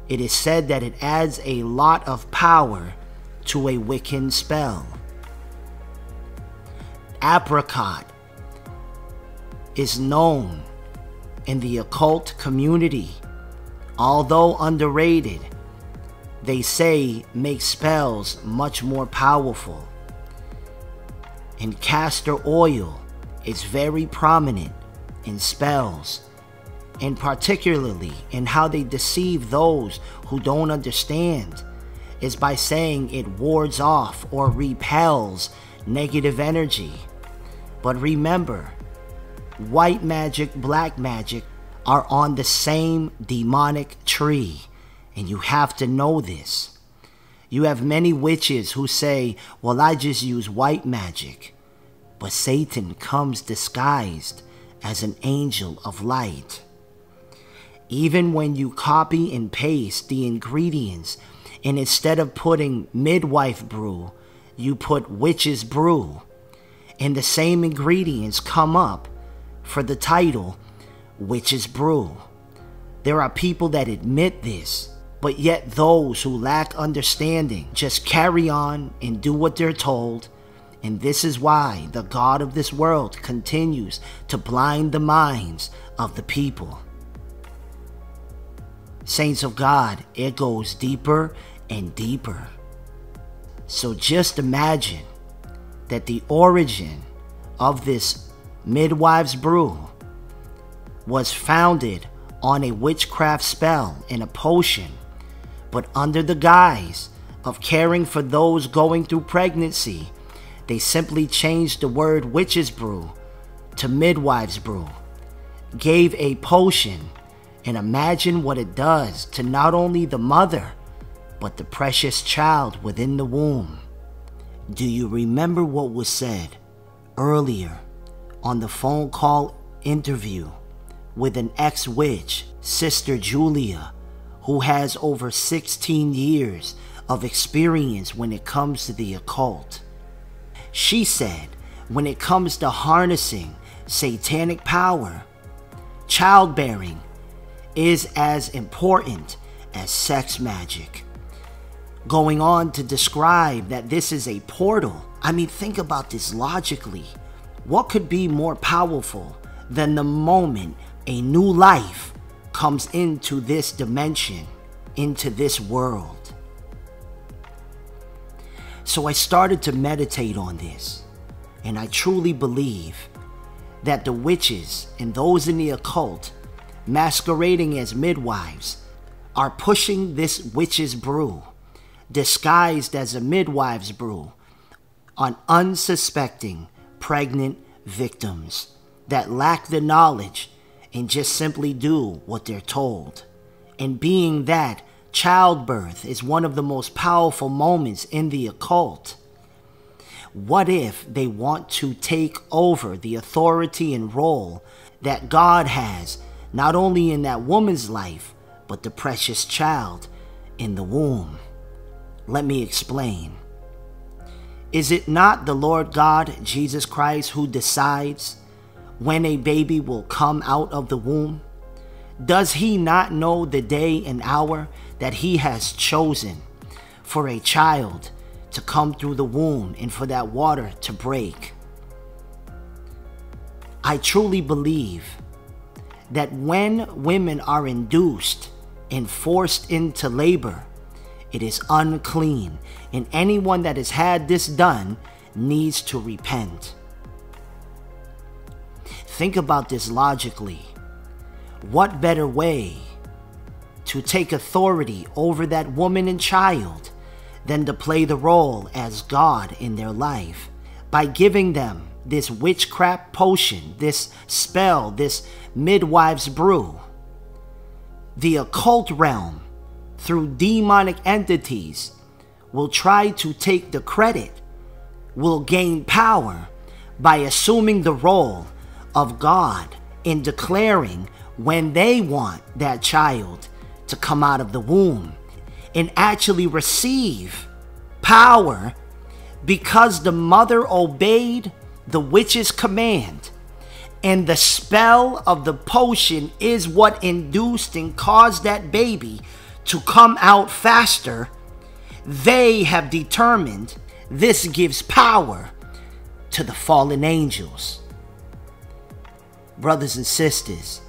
It is said that it adds a lot of power to a Wiccan spell. Apricot is known in the occult community, although underrated, they say makes spells much more powerful. And castor oil is very prominent in spells, and particularly in how they deceive those who don't understand, is by saying it wards off or repels negative energy. But remember, white magic, black magic are on the same demonic tree, and you have to know this. You have many witches who say, Well, I just use white magic. But Satan comes disguised as an angel of light. Even when you copy and paste the ingredients, and instead of putting midwife brew, you put witch's brew, and the same ingredients come up for the title Witch's Brew. There are people that admit this, but yet those who lack understanding just carry on and do what they're told. And this is why the God of this world continues to blind the minds of the people. Saints of God, it goes deeper and deeper. So just imagine that the origin of this midwives brew was founded on a witchcraft spell and a potion, but under the guise of caring for those going through pregnancy, they simply changed the word witch's brew to midwives brew, gave a potion, and imagine what it does to not only the mother, but the precious child within the womb. Do you remember what was said earlier on the phone call interview with an ex witch, Sister Julia, who has over 16 years of experience when it comes to the occult? She said, when it comes to harnessing satanic power, childbearing is as important as sex magic going on to describe that this is a portal. I mean, think about this logically. What could be more powerful than the moment a new life comes into this dimension, into this world? So I started to meditate on this, and I truly believe that the witches and those in the occult, masquerading as midwives, are pushing this witch's brew disguised as a midwives brew on unsuspecting pregnant victims that lack the knowledge and just simply do what they're told. And being that childbirth is one of the most powerful moments in the occult, what if they want to take over the authority and role that God has not only in that woman's life, but the precious child in the womb? Let me explain. Is it not the Lord God, Jesus Christ, who decides when a baby will come out of the womb? Does he not know the day and hour that he has chosen for a child to come through the womb and for that water to break? I truly believe that when women are induced and forced into labor, it is unclean, and anyone that has had this done needs to repent. Think about this logically. What better way to take authority over that woman and child than to play the role as God in their life by giving them this witchcraft potion, this spell, this midwife's brew. The occult realm, through demonic entities, will try to take the credit, will gain power by assuming the role of God in declaring when they want that child to come out of the womb and actually receive power because the mother obeyed the witch's command and the spell of the potion is what induced and caused that baby to come out faster, they have determined this gives power to the fallen angels. Brothers and sisters,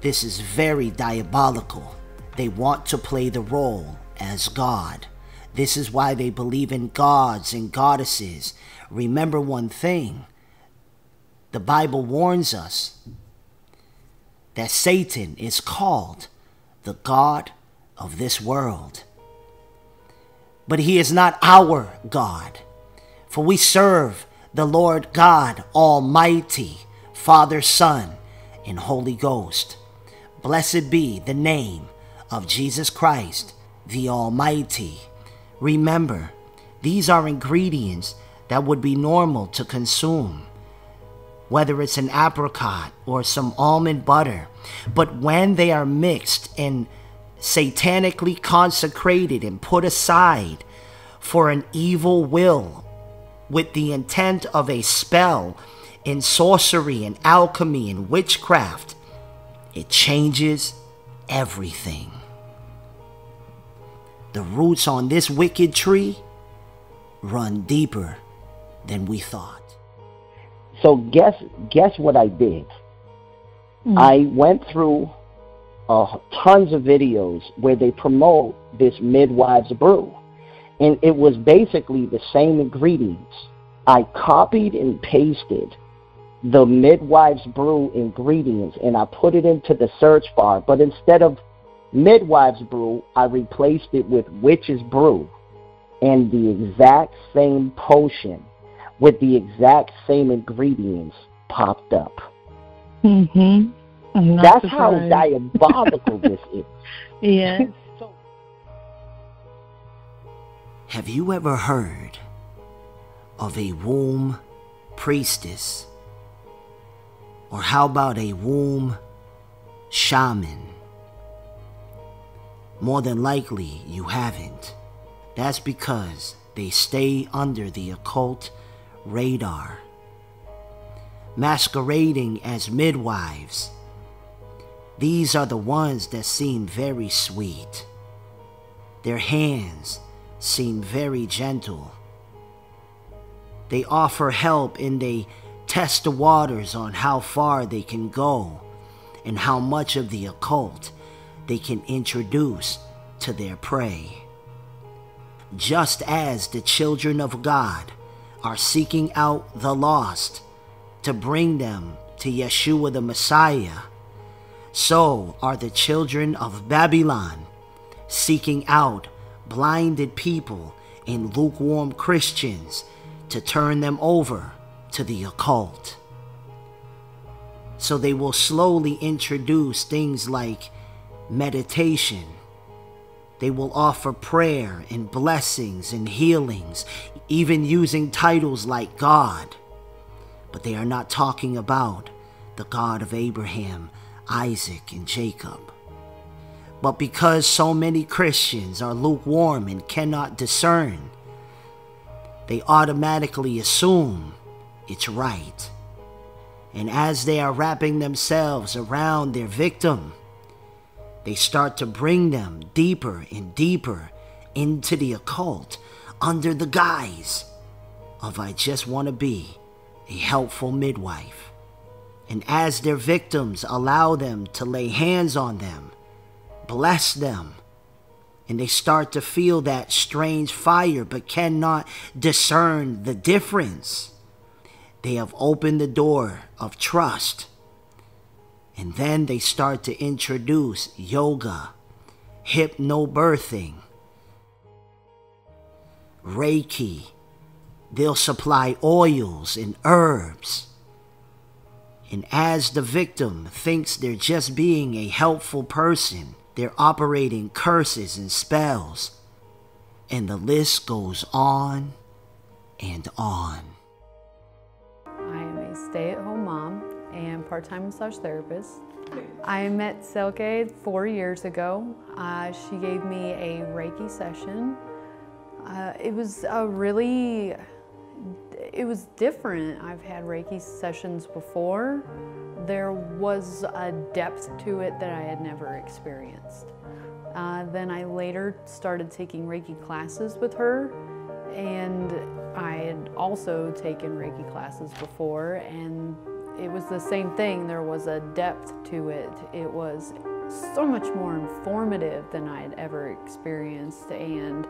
this is very diabolical. They want to play the role as God. This is why they believe in gods and goddesses. Remember one thing the Bible warns us that Satan is called the God of this world. But he is not our God, for we serve the Lord God Almighty, Father, Son, and Holy Ghost. Blessed be the name of Jesus Christ, the Almighty. Remember, these are ingredients that would be normal to consume, whether it's an apricot or some almond butter. But when they are mixed and satanically consecrated and put aside for an evil will with the intent of a spell in sorcery and alchemy and witchcraft, it changes everything. The roots on this wicked tree run deeper than we thought. So guess guess what I did? Mm. I went through uh, tons of videos where they promote this midwives brew, and it was basically the same ingredients. I copied and pasted the midwives brew ingredients and I put it into the search bar, but instead of midwives brew, I replaced it with witch's brew, and the exact same potion with the exact same ingredients popped up. Mm-hmm. I'm not That's how diabolical this is. Yes. Have you ever heard of a womb priestess? Or how about a womb shaman? More than likely, you haven't. That's because they stay under the occult radar, masquerading as midwives. These are the ones that seem very sweet. Their hands seem very gentle. They offer help and they test the waters on how far they can go and how much of the occult they can introduce to their prey. Just as the children of God are seeking out the lost to bring them to Yeshua the Messiah, so are the children of Babylon seeking out blinded people and lukewarm Christians to turn them over to the occult. So they will slowly introduce things like meditation. They will offer prayer and blessings and healings, even using titles like God. But they are not talking about the God of Abraham, Isaac, and Jacob. But because so many Christians are lukewarm and cannot discern, they automatically assume it's right. And as they are wrapping themselves around their victim, they start to bring them deeper and deeper into the occult under the guise of I just want to be a helpful midwife. And as their victims allow them to lay hands on them, bless them, and they start to feel that strange fire but cannot discern the difference, they have opened the door of trust. And then they start to introduce yoga, hypnobirthing, Reiki. They'll supply oils and herbs. And as the victim thinks they're just being a helpful person, they're operating curses and spells. And the list goes on and on. I am a stay at home mom and part time massage therapist. I met Silke four years ago. Uh, she gave me a Reiki session. Uh, it was a really, it was different. I've had Reiki sessions before. There was a depth to it that I had never experienced. Uh, then I later started taking Reiki classes with her and I had also taken Reiki classes before and it was the same thing. There was a depth to it. It was so much more informative than I had ever experienced and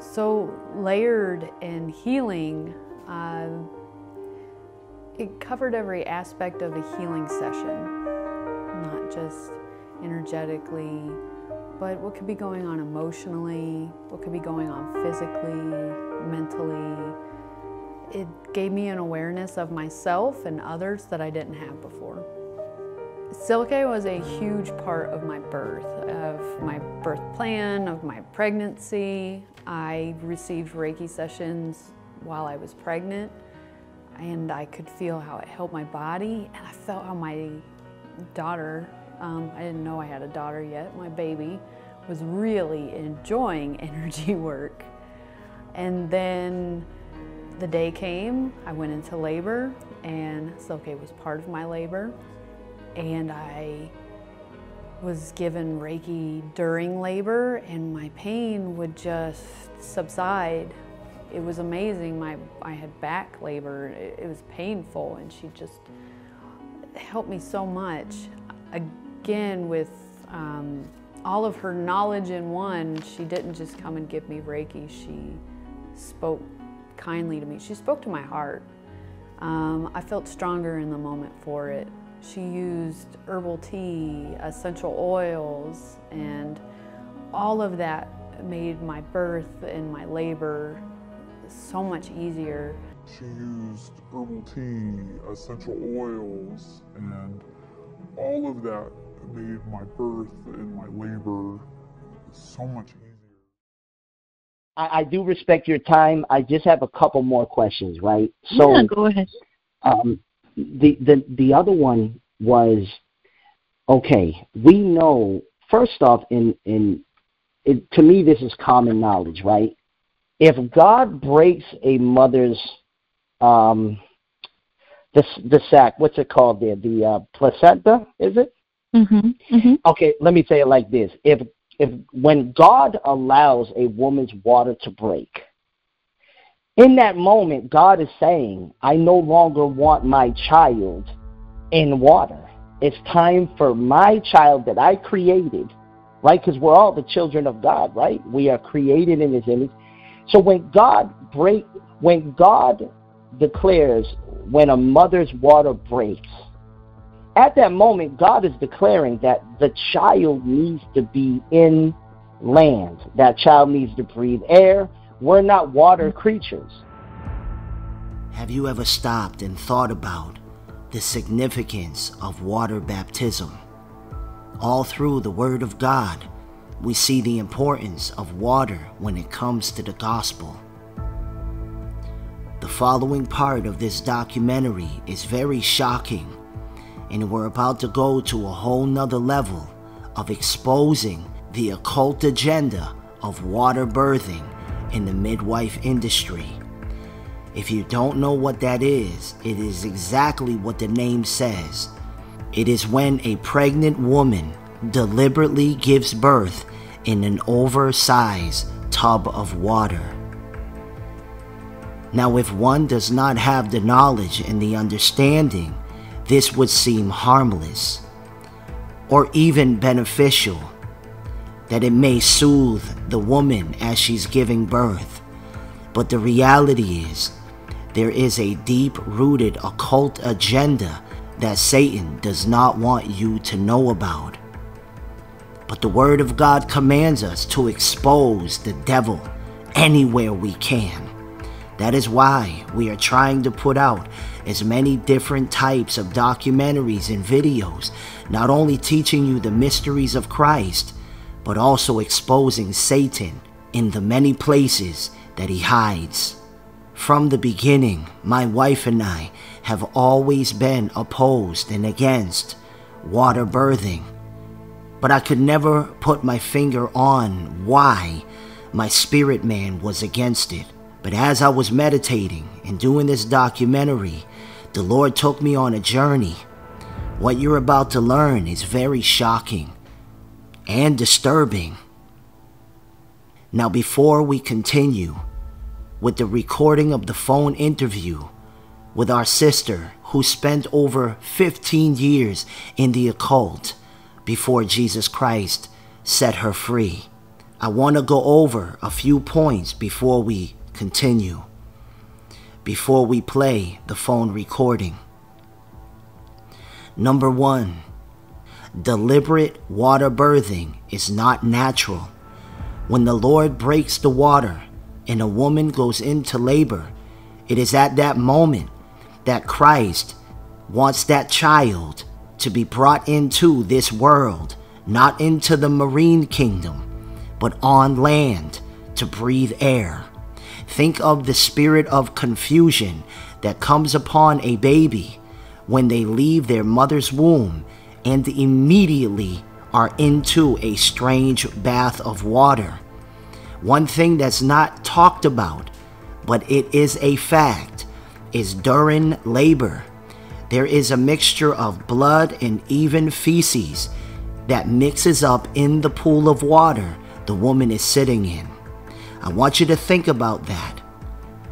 so layered and healing. Uh, it covered every aspect of a healing session, not just energetically, but what could be going on emotionally, what could be going on physically, mentally. It gave me an awareness of myself and others that I didn't have before. Silke was a huge part of my birth, of my birth plan, of my pregnancy. I received Reiki sessions while I was pregnant and I could feel how it helped my body and I felt how my daughter um, I didn't know I had a daughter yet. My baby was really enjoying energy work. And then the day came, I went into labor, and Silke was part of my labor. And I was given Reiki during labor, and my pain would just subside. It was amazing. My, I had back labor, it, it was painful, and she just helped me so much. Again, with um, all of her knowledge in one, she didn't just come and give me Reiki, she spoke kindly to me. She spoke to my heart. Um, I felt stronger in the moment for it. She used herbal tea, essential oils, and all of that made my birth and my labor so much easier. She used herbal tea, essential oils, and all of that made my birth and my labor so much easier. I, I do respect your time. I just have a couple more questions, right? So, yeah, go ahead. Um, the the the other one was okay. We know first off, in in it, to me, this is common knowledge, right? If God breaks a mother's um, the the sac, what's it called there? The uh, placenta, is it? Mm-hmm. Mm-hmm. Okay, let me say it like this: if if when God allows a woman's water to break, in that moment, God is saying, "I no longer want my child in water. It's time for my child that I created, right? Because we're all the children of God, right? We are created in His image. So when God break, when God declares, when a mother's water breaks." at that moment, God is declaring that the child needs to be in land. That child needs to breathe air. We're not water creatures. Have you ever stopped and thought about the significance of water baptism? All through the Word of God, we see the importance of water when it comes to the gospel. The following part of this documentary is very shocking and we're about to go to a whole nother level of exposing the occult agenda of water birthing in the midwife industry. If you don't know what that is, it is exactly what the name says. It is when a pregnant woman deliberately gives birth in an oversized tub of water. Now, if one does not have the knowledge and the understanding this would seem harmless or even beneficial, that it may soothe the woman as she's giving birth. But the reality is, there is a deep rooted occult agenda that Satan does not want you to know about. But the Word of God commands us to expose the devil anywhere we can. That is why we are trying to put out as many different types of documentaries and videos, not only teaching you the mysteries of Christ, but also exposing Satan in the many places that he hides. From the beginning, my wife and I have always been opposed and against water birthing, but I could never put my finger on why my spirit man was against it. But as I was meditating and doing this documentary, the Lord took me on a journey. What you're about to learn is very shocking and disturbing. Now, before we continue with the recording of the phone interview with our sister who spent over 15 years in the occult before Jesus Christ set her free, I want to go over a few points before we continue, before we play the phone recording. Number one, deliberate water birthing is not natural. When the Lord breaks the water and a woman goes into labor, it is at that moment that Christ wants that child to be brought into this world, not into the marine kingdom, but on land to breathe air. Think of the spirit of confusion that comes upon a baby when they leave their mother's womb and immediately are into a strange bath of water. One thing that's not talked about, but it is a fact, is during labor, there is a mixture of blood and even feces that mixes up in the pool of water the woman is sitting in. I want you to think about that.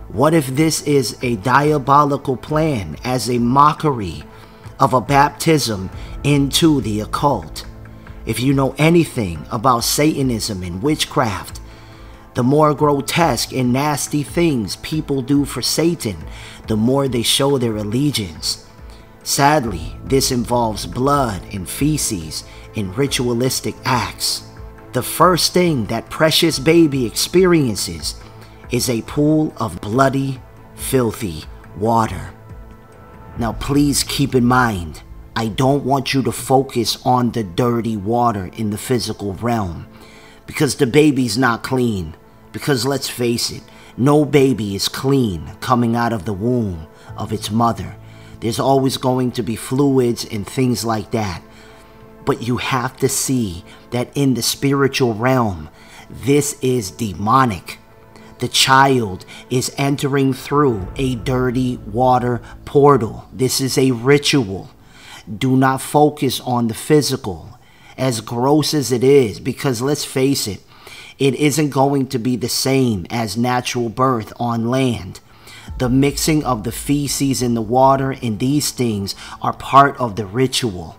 What if this is a diabolical plan as a mockery of a baptism into the occult? If you know anything about Satanism and witchcraft, the more grotesque and nasty things people do for Satan, the more they show their allegiance. Sadly, this involves blood and feces in ritualistic acts. The first thing that precious baby experiences is a pool of bloody, filthy water. Now, please keep in mind, I don't want you to focus on the dirty water in the physical realm because the baby's not clean. Because let's face it, no baby is clean coming out of the womb of its mother. There's always going to be fluids and things like that. But you have to see that in the spiritual realm, this is demonic. The child is entering through a dirty water portal. This is a ritual. Do not focus on the physical, as gross as it is, because let's face it, it isn't going to be the same as natural birth on land. The mixing of the feces in the water and these things are part of the ritual.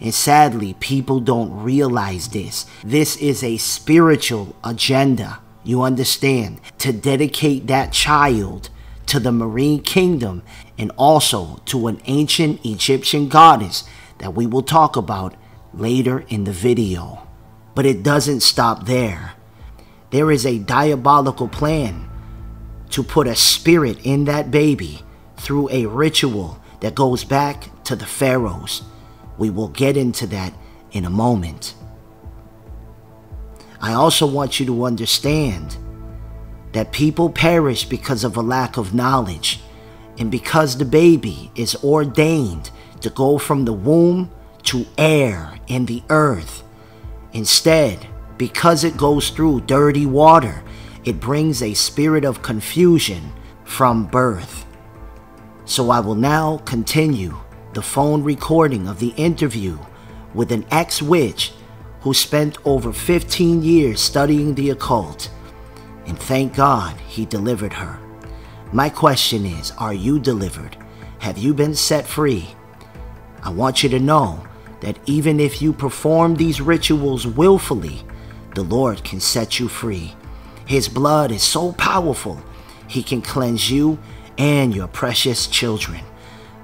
And sadly, people don't realize this. This is a spiritual agenda. You understand? To dedicate that child to the marine kingdom and also to an ancient Egyptian goddess that we will talk about later in the video. But it doesn't stop there. There is a diabolical plan to put a spirit in that baby through a ritual that goes back to the pharaohs. We will get into that in a moment. I also want you to understand that people perish because of a lack of knowledge and because the baby is ordained to go from the womb to air and the earth. Instead, because it goes through dirty water, it brings a spirit of confusion from birth. So I will now continue the phone recording of the interview with an ex witch who spent over 15 years studying the occult. And thank God he delivered her. My question is Are you delivered? Have you been set free? I want you to know that even if you perform these rituals willfully, the Lord can set you free. His blood is so powerful, He can cleanse you and your precious children.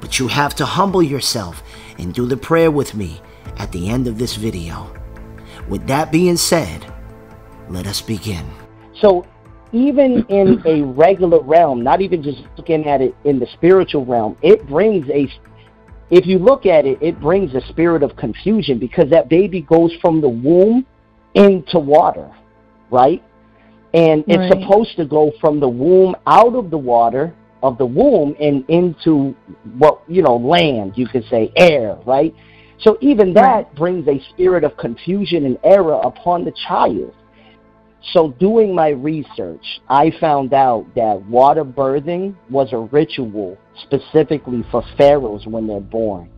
But you have to humble yourself and do the prayer with me at the end of this video. With that being said, let us begin. So even in a regular realm, not even just looking at it in the spiritual realm, it brings a if you look at it, it brings a spirit of confusion because that baby goes from the womb into water, right? And it's Right. supposed to go from the womb out of the water of the womb and into what, you know, land, you could say air, right? So even that brings a spirit of confusion and error upon the child. So doing my research, I found out that water birthing was a ritual specifically for pharaohs when they're born.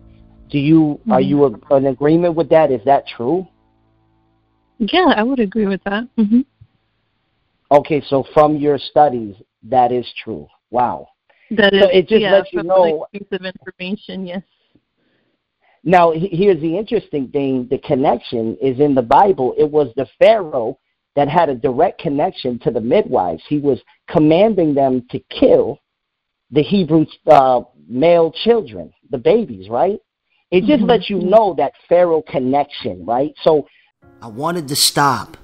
Do you are Mhm. you a, in agreement with that? Is that true? Yeah, I would agree with that. hmm Okay, so from your studies, that is true. Wow. That is, So it just yeah, lets you know- piece of information. Yes. Now, here's the interesting thing the connection is in the Bible. It was the Pharaoh that had a direct connection to the midwives. He was commanding them to kill the Hebrew uh, male children, the babies, right? It just Mhm. lets you know that Pharaoh connection, right? So I wanted to stop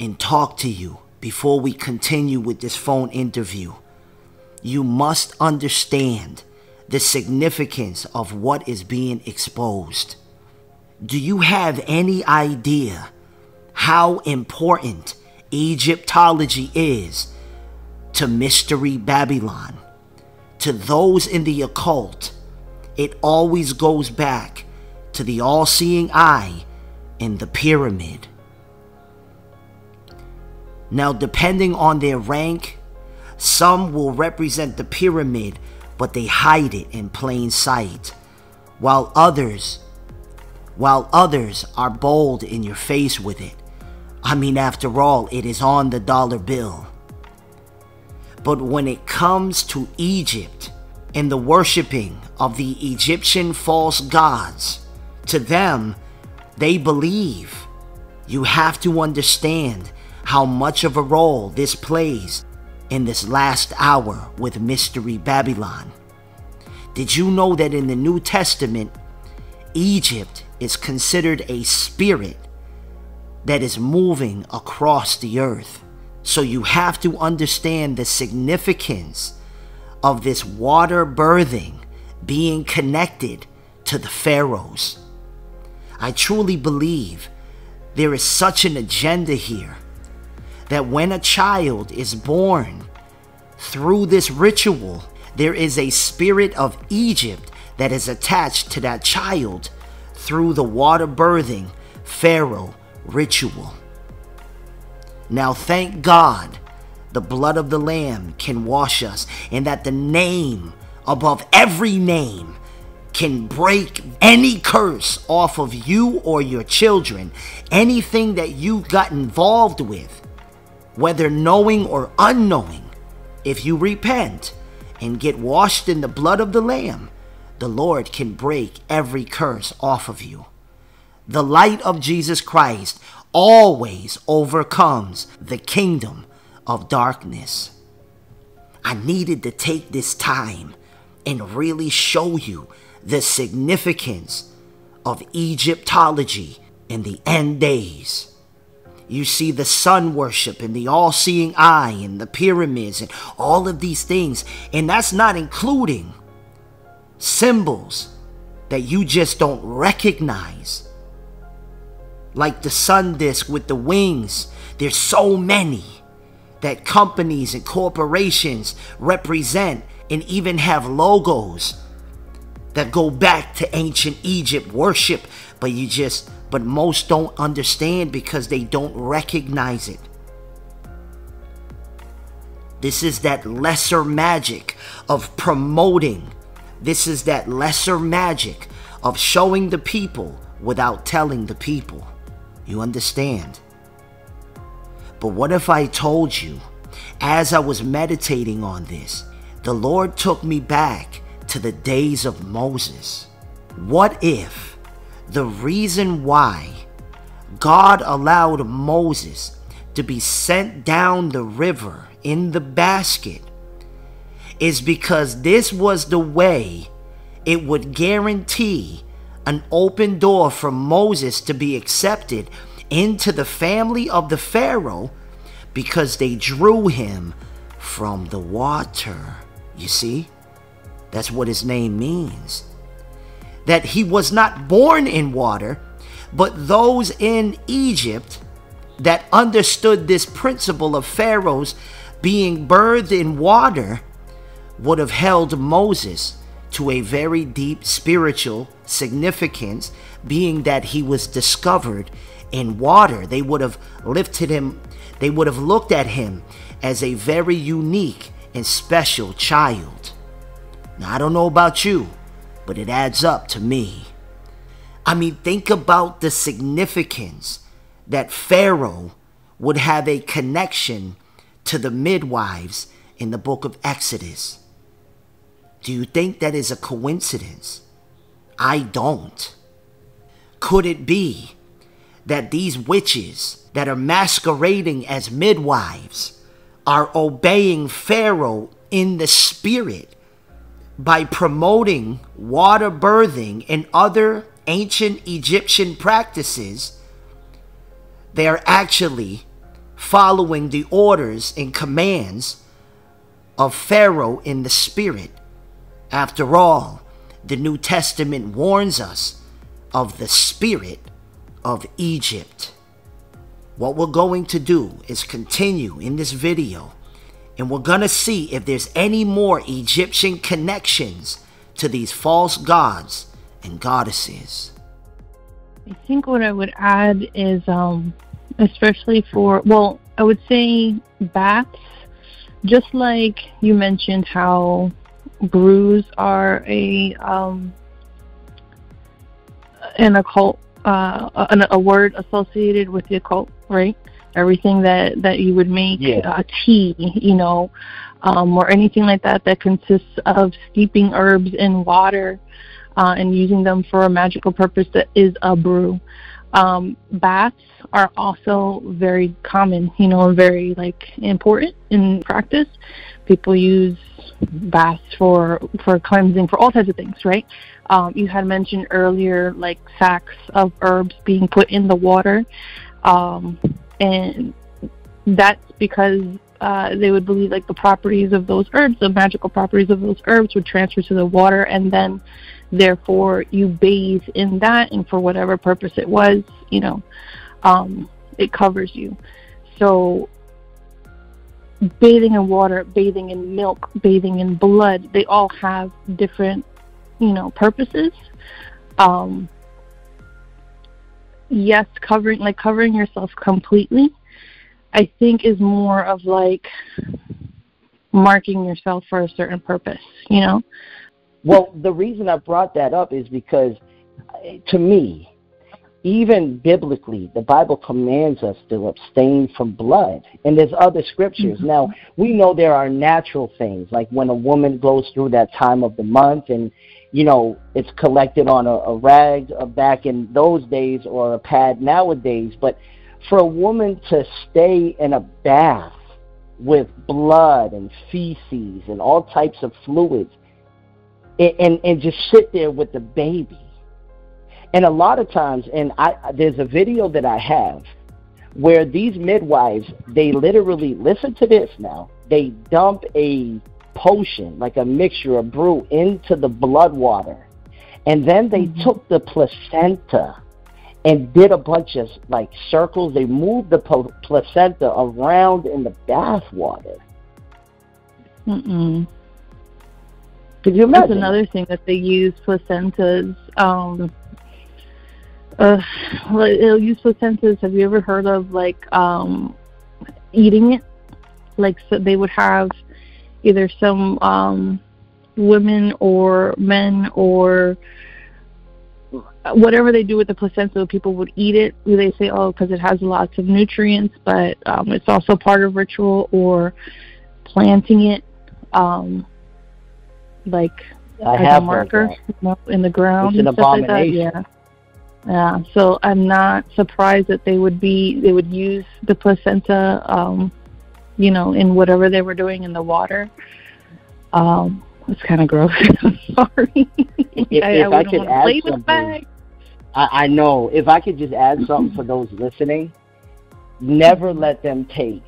and talk to you before we continue with this phone interview. You must understand the significance of what is being exposed. Do you have any idea how important Egyptology is to Mystery Babylon? To those in the occult, it always goes back to the all seeing eye in the pyramid. Now, depending on their rank, some will represent the pyramid, but they hide it in plain sight, while others, while others are bold in your face with it. I mean, after all, it is on the dollar bill. But when it comes to Egypt and the worshiping of the Egyptian false gods, to them, they believe. You have to understand how much of a role this plays in this last hour with Mystery Babylon. Did you know that in the New Testament, Egypt is considered a spirit that is moving across the earth? So you have to understand the significance of this water birthing being connected to the pharaohs. I truly believe there is such an agenda here that when a child is born through this ritual, there is a spirit of Egypt that is attached to that child through the water birthing Pharaoh ritual. Now, thank God the blood of the Lamb can wash us, and that the name above every name can break any curse off of you or your children, anything that you got involved with, whether knowing or unknowing. If you repent and get washed in the blood of the Lamb, the Lord can break every curse off of you. The light of Jesus Christ always overcomes the kingdom of darkness. I needed to take this time and really show you the significance of Egyptology in the end days. You see the sun worship and the all seeing eye and the pyramids and all of these things, and that's not including symbols that you just don't recognize. Like the sun disk with the wings, there's so many that companies and corporations represent and even have logos that go back to ancient Egypt worship, but you just, but most don't understand because they don't recognize it. This is that lesser magic of promoting. This is that lesser magic of showing the people without telling the people. You understand? But what if I told you, as I was meditating on this, the Lord took me back to the days of Moses? What if the reason why God allowed Moses to be sent down the river in the basket is because this was the way it would guarantee an open door for Moses to be accepted into the family of the Pharaoh, because they drew him from the water. You see? That's what his name means. That he was not born in water, but those in Egypt that understood this principle of Pharaoh's being birthed in water would have held Moses to a very deep spiritual significance, being that he was discovered in water. They would have lifted him, they would have looked at him as a very unique and special child. Now, I don't know about you, but it adds up to me. I mean, think about the significance that Pharaoh would have a connection to the midwives in the book of Exodus. Do you think that is a coincidence? I don't. Could it be that these witches that are masquerading as midwives are obeying Pharaoh in the spirit by promoting water birthing and other ancient Egyptian practices? They are actually following the orders and commands of Pharaoh in the spirit. After all, the New Testament warns us of the spirit of Egypt. What we're going to do is continue in this video and we're going to see if there's any more Egyptian connections to these false gods and goddesses. I think what I would add is, um, especially for, well, I would say bats, just like you mentioned how brews are a um, an occult, uh, a, a word associated with the occult, right? Everything that that you would make Yeah. uh, tea, you know, um, or anything like that that consists of steeping herbs in water uh, and using them for a magical purpose that is a brew. Um, baths are also very common, you know, very like important in practice. People use baths for for cleansing for all types of things, right? Um, you had mentioned earlier like sacks of herbs being put in the water, um, and that's because uh, they would believe like the properties of those herbs, the magical properties of those herbs, would transfer to the water, and then therefore you bathe in that, and for whatever purpose it was, you know, um, it covers you. So bathing in water, bathing in milk, bathing in blood, they all have different, you know, purposes. Um, yes, covering like covering yourself completely, I think is more of like marking yourself for a certain purpose, you know? Well, the reason I brought that up is because, uh, to me, even biblically, the Bible commands us to abstain from blood. And there's other scriptures. Now, we know there are natural things, like when a woman goes through that time of the month and, you know, it's collected on a, a rag uh, back in those days or a pad nowadays. But for a woman to stay in a bath with blood and feces and all types of fluids and, and, and just sit there with the baby. And a lot of times, and I there's a video that I have where these midwives they literally listen to this now. They dump a potion, like a mixture of brew, into the blood water, and then they took the placenta and did a bunch of like circles. They moved the pl- placenta around in the bath water. Mm-mm. Could you That's another thing that they use placentas. Um, uh, they'll use placentas. Have you ever heard of like um, eating it? Like so they would have either some um, women or men or whatever they do with the placenta, people would eat it. They say, oh, because it has lots of nutrients, but um, it's also part of ritual or planting it, um, like I as have a marker you know, in the ground It's an stuff like that. abomination. Yeah. Yeah, so I'm not surprised that they would be they would use the placenta, um, you know, in whatever they were doing in the water. Um, it's kind of gross. I'm sorry. If, I, if I I, could add play with something, bags. I, I know. If I could just add something for those listening, never let them take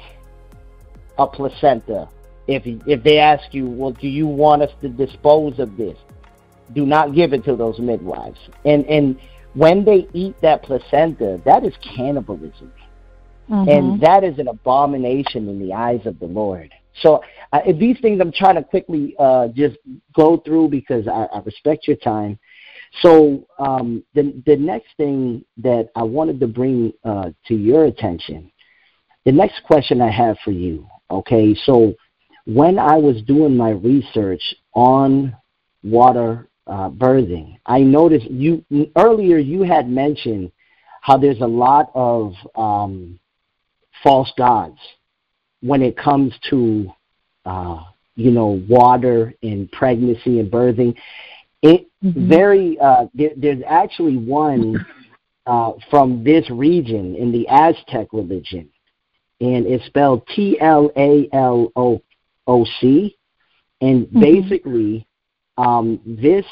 a placenta. If if they ask you, well, do you want us to dispose of this? Do not give it to those midwives. And and when they eat that placenta, that is cannibalism. Mm-hmm. And that is an abomination in the eyes of the Lord. So uh, these things I'm trying to quickly uh, just go through because I, I respect your time. So um, the the next thing that I wanted to bring uh, to your attention, the next question I have for you. Okay, so when I was doing my research on water uh, birthing, I noticed you earlier you had mentioned how there's a lot of um, false gods when it comes to uh, you know water and pregnancy and birthing. It mm-hmm. very uh, there, there's actually one uh, from this region in the Aztec religion, and it's spelled T L A L O O C, and mm-hmm. basically um, this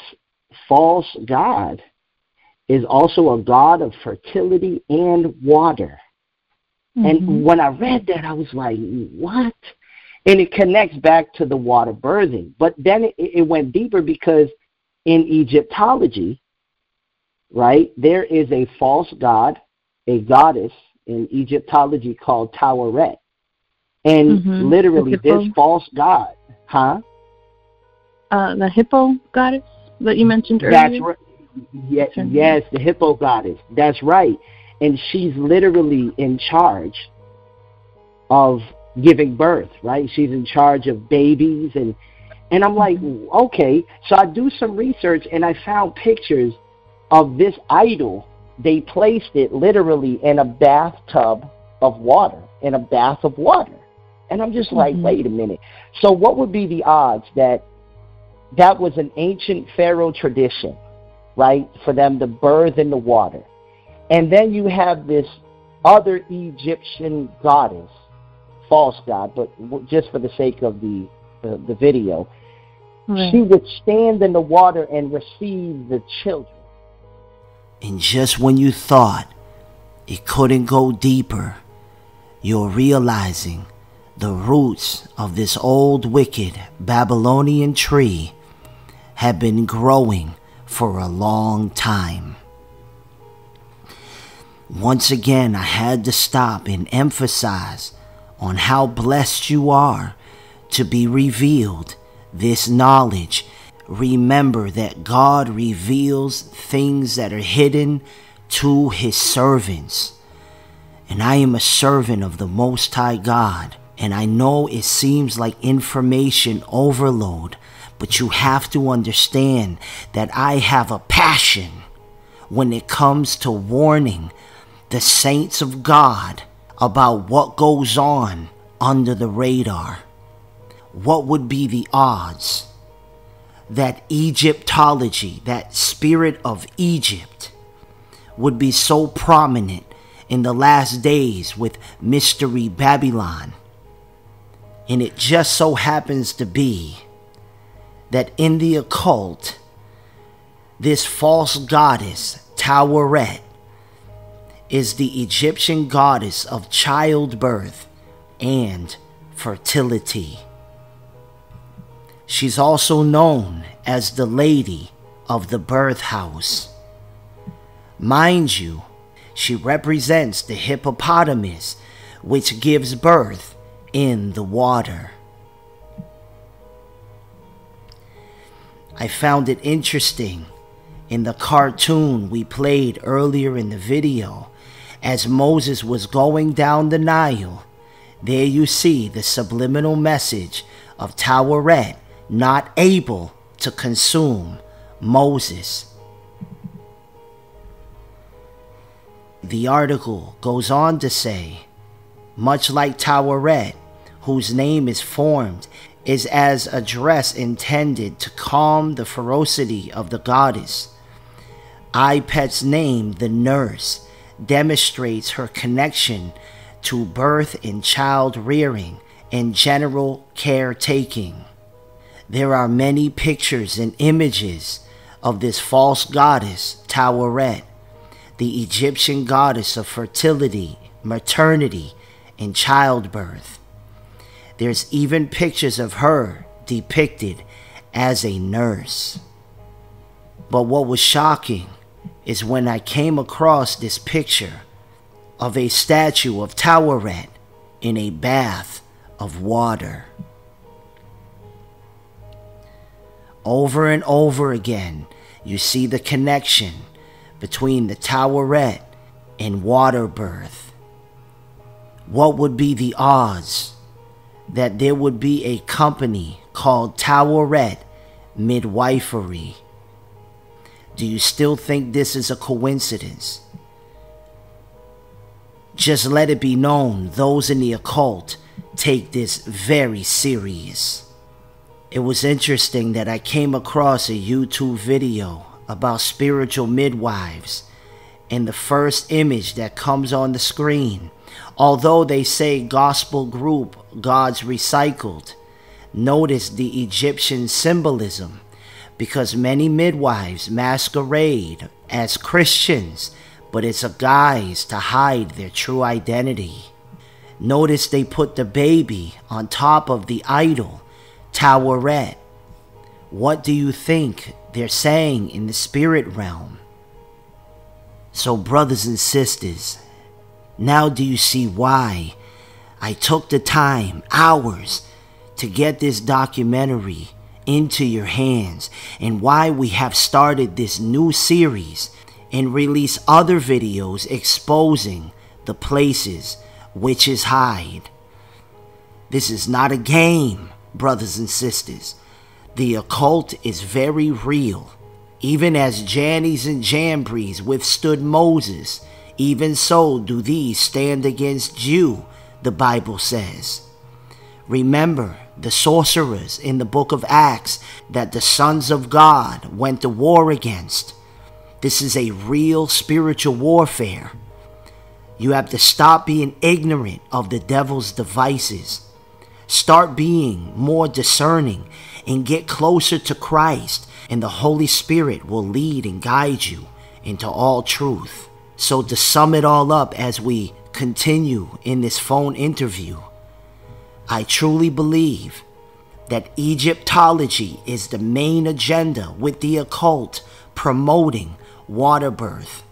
false god is also a god of fertility and water. Mm-hmm. And when I read that, I was like, what? And it connects back to the water birthing. But then it, it went deeper because in Egyptology, right, there is a false god, a goddess in Egyptology called Taweret. And mm-hmm. literally, this false god, huh? Uh, the hippo goddess that you mentioned earlier? That's right. Yes, yes, the hippo goddess. That's right and she's literally in charge of giving birth, right? She's in charge of babies and and I'm like, okay. So I do some research and I found pictures of this idol. They placed it literally in a bathtub of water, in a bath of water. And I'm just like, mm-hmm. wait a minute. So what would be the odds that that was an ancient pharaoh tradition, right? For them to birth in the water. And then you have this other Egyptian goddess, false god, but just for the sake of the the, the video, right. she would stand in the water and receive the children. And just when you thought it couldn't go deeper, you're realizing the roots of this old wicked Babylonian tree have been growing for a long time. Once again, I had to stop and emphasize on how blessed you are to be revealed this knowledge. Remember that God reveals things that are hidden to his servants. And I am a servant of the Most High God. And I know it seems like information overload, but you have to understand that I have a passion when it comes to warning the saints of God about what goes on under the radar. What would be the odds that Egyptology, that spirit of Egypt, would be so prominent in the last days with Mystery Babylon? And it just so happens to be that in the occult, this false goddess, Taweret, is the Egyptian goddess of childbirth and fertility. She's also known as the Lady of the Birth House. Mind you, she represents the hippopotamus which gives birth in the water. I found it interesting in the cartoon we played earlier in the video as Moses was going down the Nile, there you see the subliminal message of Taweret not able to consume Moses. The article goes on to say, much like Taweret, whose name is formed, is as a dress intended to calm the ferocity of the goddess. Ipet's name, the nurse, demonstrates her connection to birth and child rearing and general caretaking. There are many pictures and images of this false goddess, Taweret, the Egyptian goddess of fertility, maternity, and childbirth. There's even pictures of her depicted as a nurse. But what was shocking is when I came across this picture of a statue of Taweret in a bath of water. Over and over again, you see the connection between the Taweret and water birth. What would be the odds that there would be a company called Taweret Midwifery? Do you still think this is a coincidence? Just let it be known those in the occult take this very serious. It was interesting that I came across a YouTube video about spiritual midwives, and the first image that comes on the screen, although they say gospel group God's Recycled, notice the Egyptian symbolism because many midwives masquerade as Christians, but it's a guise to hide their true identity. Notice they put the baby on top of the idol, Taweret. What do you think they're saying in the spirit realm? So, brothers and sisters, now do you see why I took the time, hours, to get this documentary into your hands and why we have started this new series and release other videos exposing the places witches hide. This is not a game, brothers and sisters. The occult is very real. Even as Jannes and Jambres withstood Moses, even so do these stand against you, the Bible says. Remember the sorcerers in the book of Acts that the sons of God went to war against. This is a real spiritual warfare. You have to stop being ignorant of the devil's devices. Start being more discerning and get closer to Christ, and the Holy Spirit will lead and guide you into all truth. So, to sum it all up as we continue in this phone interview, I truly believe that Egyptology is the main agenda with the occult promoting water birth.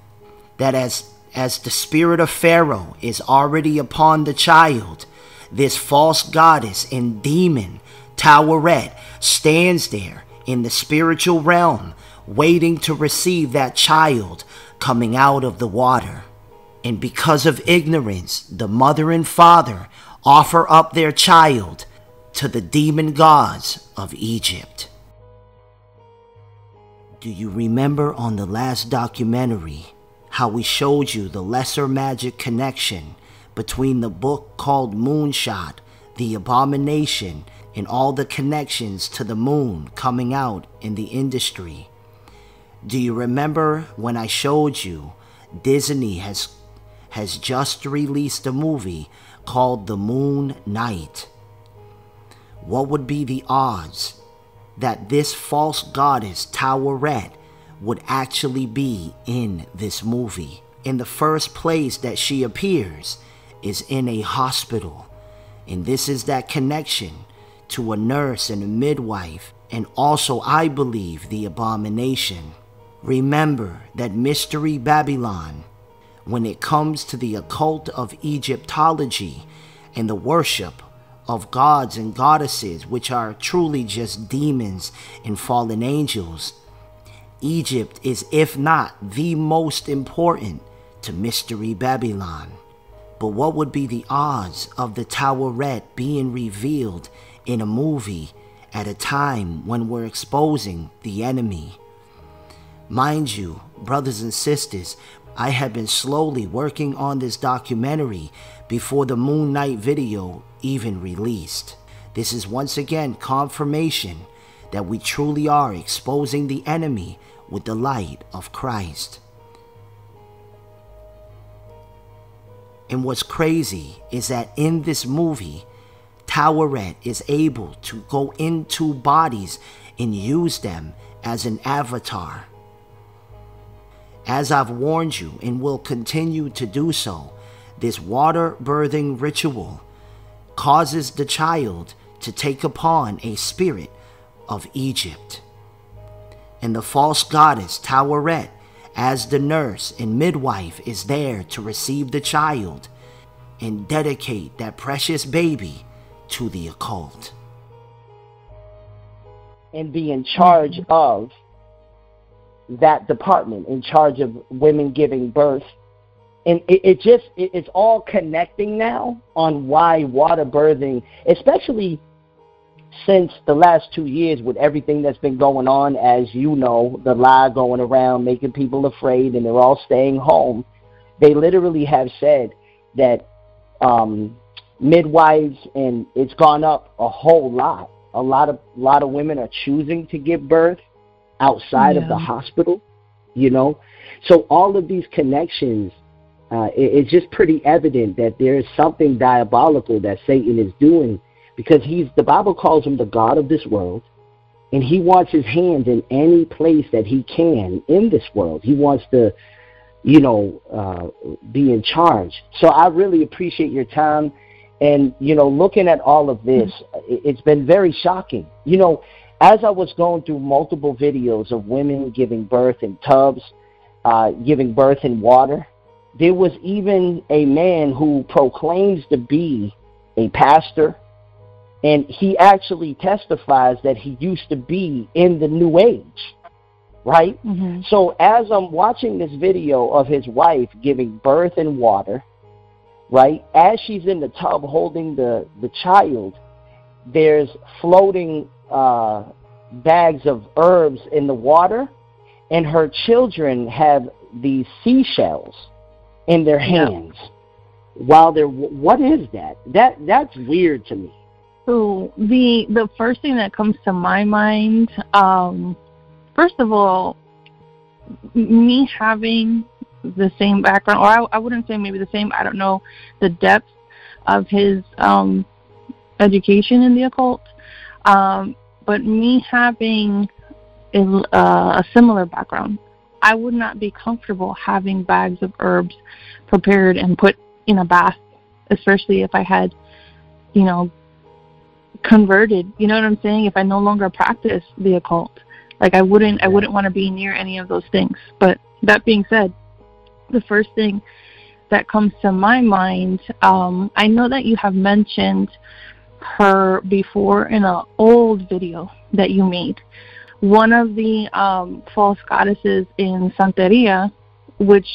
That as as the spirit of Pharaoh is already upon the child, this false goddess and demon, Taweret, stands there in the spiritual realm, waiting to receive that child coming out of the water. And because of ignorance, the mother and father offer up their child to the demon gods of Egypt. Do you remember on the last documentary how we showed you the lesser magic connection between the book called Moonshot, The Abomination, and all the connections to the moon coming out in the industry. Do you remember when I showed you Disney has has just released a movie called The Moon Knight? What would be the odds that this false goddess Taweret would actually be in this movie. In the first place that she appears is in a hospital. And this is that connection to a nurse and a midwife, and also, I believe, the abomination. Remember that Mystery Babylon, when it comes to the occult of Egyptology and the worship of gods and goddesses, which are truly just demons and fallen angels, Egypt is, if not the most important, to Mystery Babylon. But what would be the odds of the Taweret being revealed in a movie at a time when we're exposing the enemy? Mind you, brothers and sisters, I have been slowly working on this documentary before the Moon Knight video even released. This is once again confirmation that we truly are exposing the enemy with the light of Christ. And what's crazy is that in this movie, Taweret is able to go into bodies and use them as an avatar. As I've warned you and will continue to do so, this water birthing ritual causes the child to take upon a spirit of Egypt. And the false goddess Taweret, as the nurse and midwife, is there to receive the child and dedicate that precious baby to the occult. And be in charge of that department, in charge of women giving birth. And it, it just, it, it's all connecting now on why water birthing, especially since the last two years with everything that's been going on, as you know, the lie going around making people afraid and they're all staying home, they literally have said that um, midwives and it's gone up a whole lot. A lot of lot of women are choosing to give birth outside yeah. of the hospital, you know. So all of these connections, uh, it, it's just pretty evident that there is something diabolical that Satan is doing because he's the Bible calls him the God of this world, and he wants his hand in any place that he can in this world. He wants to, you know, uh, be in charge. So I really appreciate your time, and you know, looking at all of this, it's been very shocking. You know, as I was going through multiple videos of women giving birth in tubs, uh, giving birth in water. There was even a man who proclaims to be a pastor, and he actually testifies that he used to be in the New Age, right? Mm-hmm. So as I'm watching this video of his wife giving birth in water, right, as she's in the tub holding the, the child, there's floating uh, bags of herbs in the water, and her children have these seashells in their hands yeah. while they're. What is that? That that's weird to me. So the the first thing that comes to my mind, um, first of all, me having the same background, or I, I wouldn't say maybe the same. I don't know the depth of his um, education in the occult. Um, but me having a, uh, a similar background, I would not be comfortable having bags of herbs prepared and put in a bath, especially if I had, you know, converted. You know what I'm saying? If I no longer practice the occult, like I wouldn't, I wouldn't want to be near any of those things. But that being said, the first thing that comes to my mind, um, I know that you have mentioned her before in an old video that you made. One of the um, false goddesses in Santeria, which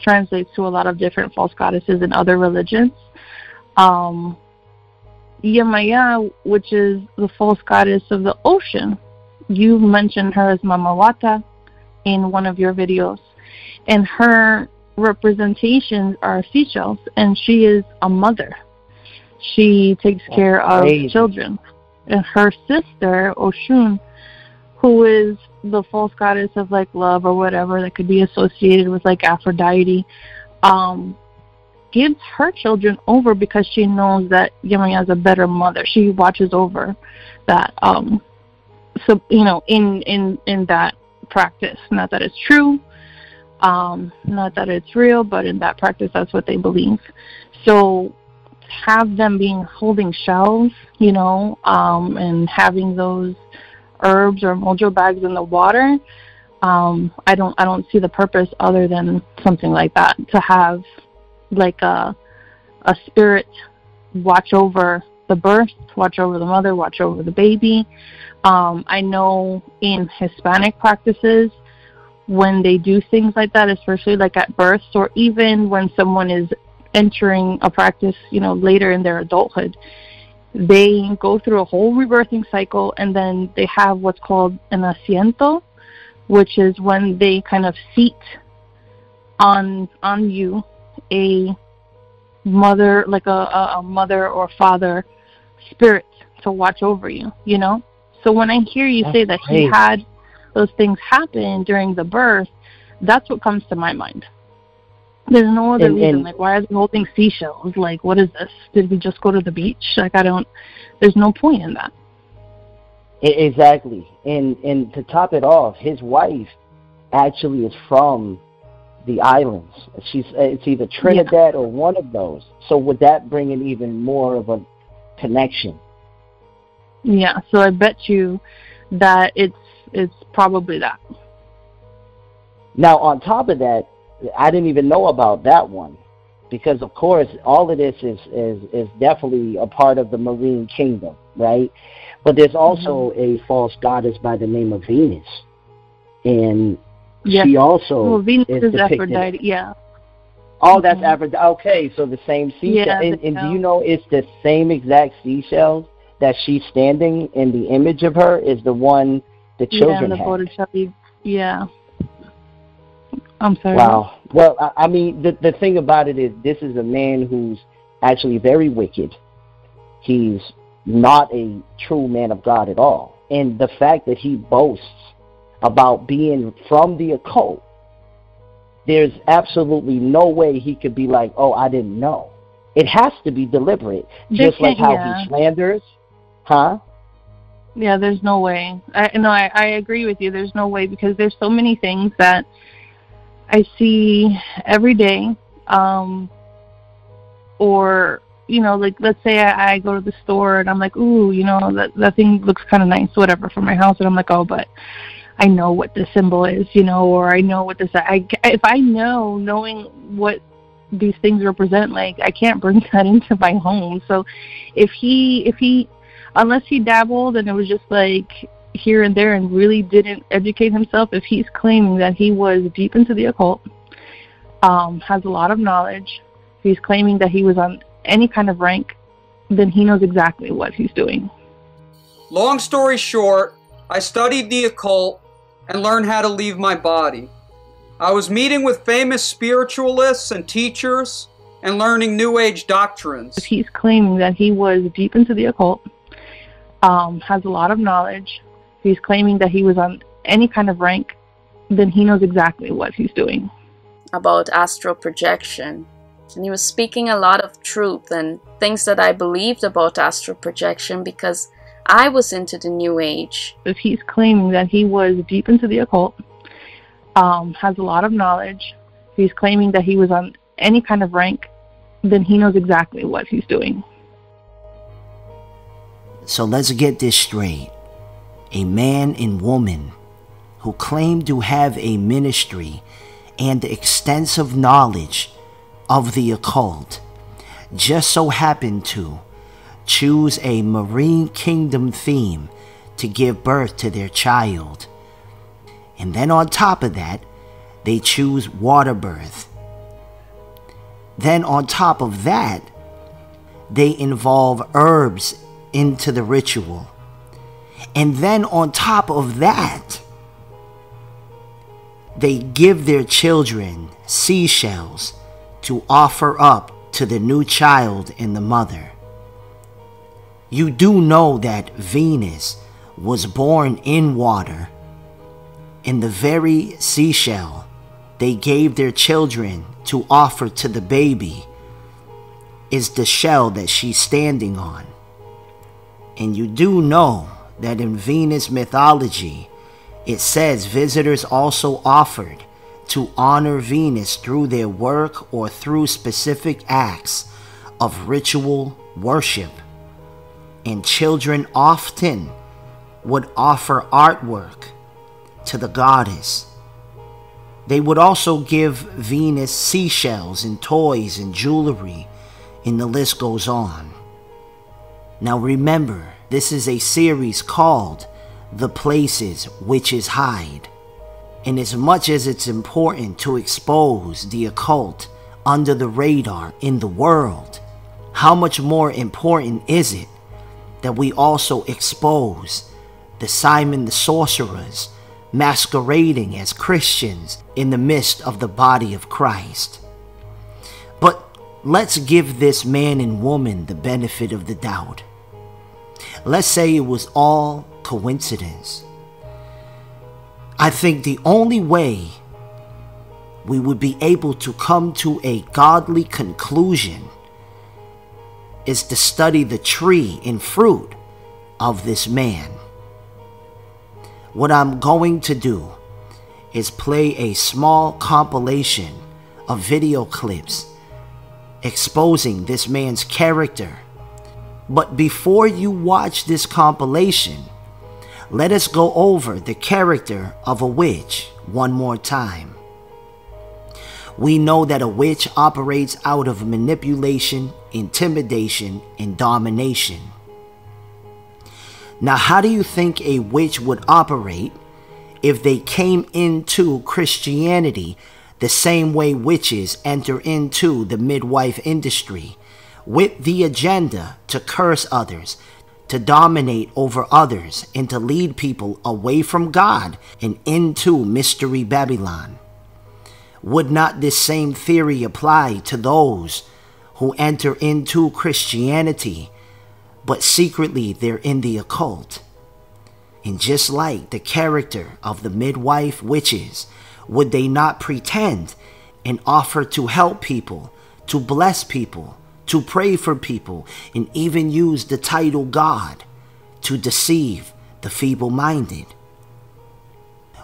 translates to a lot of different false goddesses in other religions, um, Yemaya, which is the false goddess of the ocean. You mentioned her as Mama Wata in one of your videos, and her representations are seashells, and she is a mother she takes That's care crazy. of children. And her sister, Oshun, who is the false goddess of like love or whatever that could be associated with like Aphrodite, um, gives her children over because she knows that Yemaya is a better mother. She watches over that. Um, so you know, in in in that practice, not that it's true, um, not that it's real, but in that practice, that's what they believe. So have them being holding shells, you know, um, and having those herbs or mojo bags in the water, um, I don't I don't see the purpose other than something like that to have like a a spirit watch over the birth, watch over the mother, watch over the baby. Um, I know in Hispanic practices when they do things like that, especially like at births or even when someone is entering a practice, you know, later in their adulthood, they go through a whole rebirthing cycle and then they have what's called an asiento, which is when they kind of seat on on you a mother like a, a mother or father spirit to watch over you, you know? So when I hear you that's say that great. he had those things happen during the birth, that's what comes to my mind. There's no other and, reason. And, like, why are they holding seashells? Like, what is this? Did we just go to the beach? Like, I don't. There's no point in that. Exactly, and and to top it off, his wife actually is from the islands. She's uh, it's either Trinidad yeah. or one of those. So would that bring in even more of a connection? Yeah. So I bet you that it's it's probably that. Now on top of that, I didn't even know about that one because of course all of this is is is definitely a part of the marine kingdom, right? But there's also mm-hmm. a false goddess by the name of Venus, and yes. she also well, Venus is, is Aphrodite, yeah. Oh, that's mm-hmm. Aphrodite. Okay, so the same seashell. Yeah, and, and do you know it's the same exact seashells that she's standing in the image of her is the one the children yeah, the had. Yeah. I'm sorry. Wow. Well, I, I mean, the the thing about it is, this is a man who's actually very wicked. He's not a true man of God at all, and the fact that he boasts about being from the occult, there's absolutely no way he could be like, "Oh, I didn't know." It has to be deliberate, just like how yeah. he slanders, huh? Yeah, there's no way. I no, I, I agree with you. There's no way because there's so many things that I see every day, um, or you know, like let's say I, I go to the store and I'm like, ooh, you know, that that thing looks kind of nice, whatever, for my house, and I'm like, oh, but I know what the symbol is, you know, or I know what this. I if I know, knowing what these things represent, like I can't bring that into my home. So, if he if he unless he dabbled and it was just like here and there and really didn't educate himself, if he's claiming that he was deep into the occult, um, has a lot of knowledge, if he's claiming that he was on any kind of rank, then he knows exactly what he's doing. Long story short, I studied the occult and learned how to leave my body. I was meeting with famous spiritualists and teachers and learning New Age doctrines. He's claiming that he was deep into the occult, um, has a lot of knowledge, he's claiming that he was on any kind of rank, then he knows exactly what he's doing. About astral projection. And he was speaking a lot of truth and things that I believed about astral projection because I was into the new age. If he's claiming that he was deep into the occult, um, has a lot of knowledge, he's claiming that he was on any kind of rank, then he knows exactly what he's doing. So let's get this straight a man and woman who claim to have a ministry and extensive knowledge of the occult just so happen to choose a marine kingdom theme to give birth to their child. And then on top of that, they choose water birth. Then on top of that, they involve herbs into the ritual. And then on top of that, they give their children seashells to offer up to the new child and the mother. You do know that Venus was born in water. In the very seashell they gave their children to offer to the baby is the shell that she's standing on. And you do know that in Venus mythology, it says visitors also offered to honor Venus through their work or through specific acts of ritual worship. And children often would offer artwork to the goddess. They would also give Venus seashells and toys and jewelry, and the list goes on. Now remember, this is a series called The Places Witches Hide. And as much as it's important to expose the occult under the radar in the world, how much more important is it that we also expose the Simon the Sorcerers masquerading as Christians in the midst of the body of Christ? But let's give this man and woman the benefit of the doubt. Let's say it was all coincidence. I think the only way we would be able to come to a godly conclusion is to study the tree and fruit of this man. What I'm going to do is play a small compilation of video clips exposing this man's character. But before you watch this compilation, let us go over the character of a witch one more time. We know that a witch operates out of manipulation, intimidation, and domination. Now, how do you think a witch would operate if they came into Christianity the same way witches enter into the midwife industry with the agenda to curse others, to dominate over others, and to lead people away from God and into Mystery Babylon? Would not this same theory apply to those who enter into Christianity, but secretly they're in the occult? And just like the character of the midwife witches, would they not pretend and offer to help people, to bless people, to pray for people, and even use the title God to deceive the feeble minded?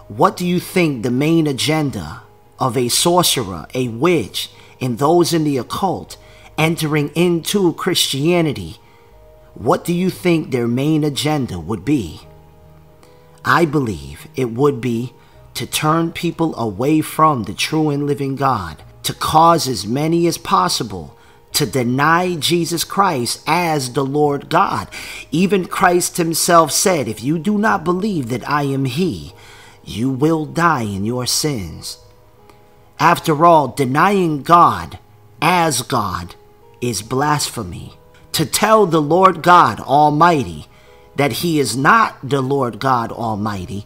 What do you think the main agenda of a sorcerer, a witch, and those in the occult entering into Christianity? What do you think their main agenda would be? I believe it would be to turn people away from the true and living God, to cause as many as possible to deny Jesus Christ as the Lord God. Even Christ himself said, If you do not believe that I am He, you will die in your sins. After all, denying God as God is blasphemy. To tell the Lord God Almighty that he is not the Lord God Almighty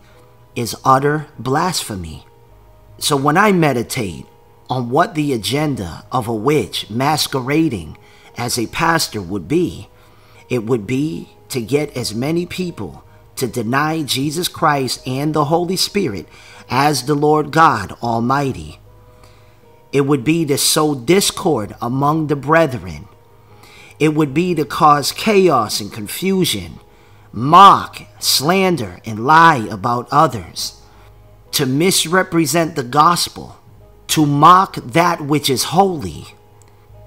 is utter blasphemy. So when I meditate on what the agenda of a witch masquerading as a pastor would be, it would be to get as many people to deny Jesus Christ and the Holy Spirit as the Lord God Almighty. It would be to sow discord among the brethren. It would be to cause chaos and confusion mock, slander, and lie about others, to misrepresent the gospel, to mock that which is holy,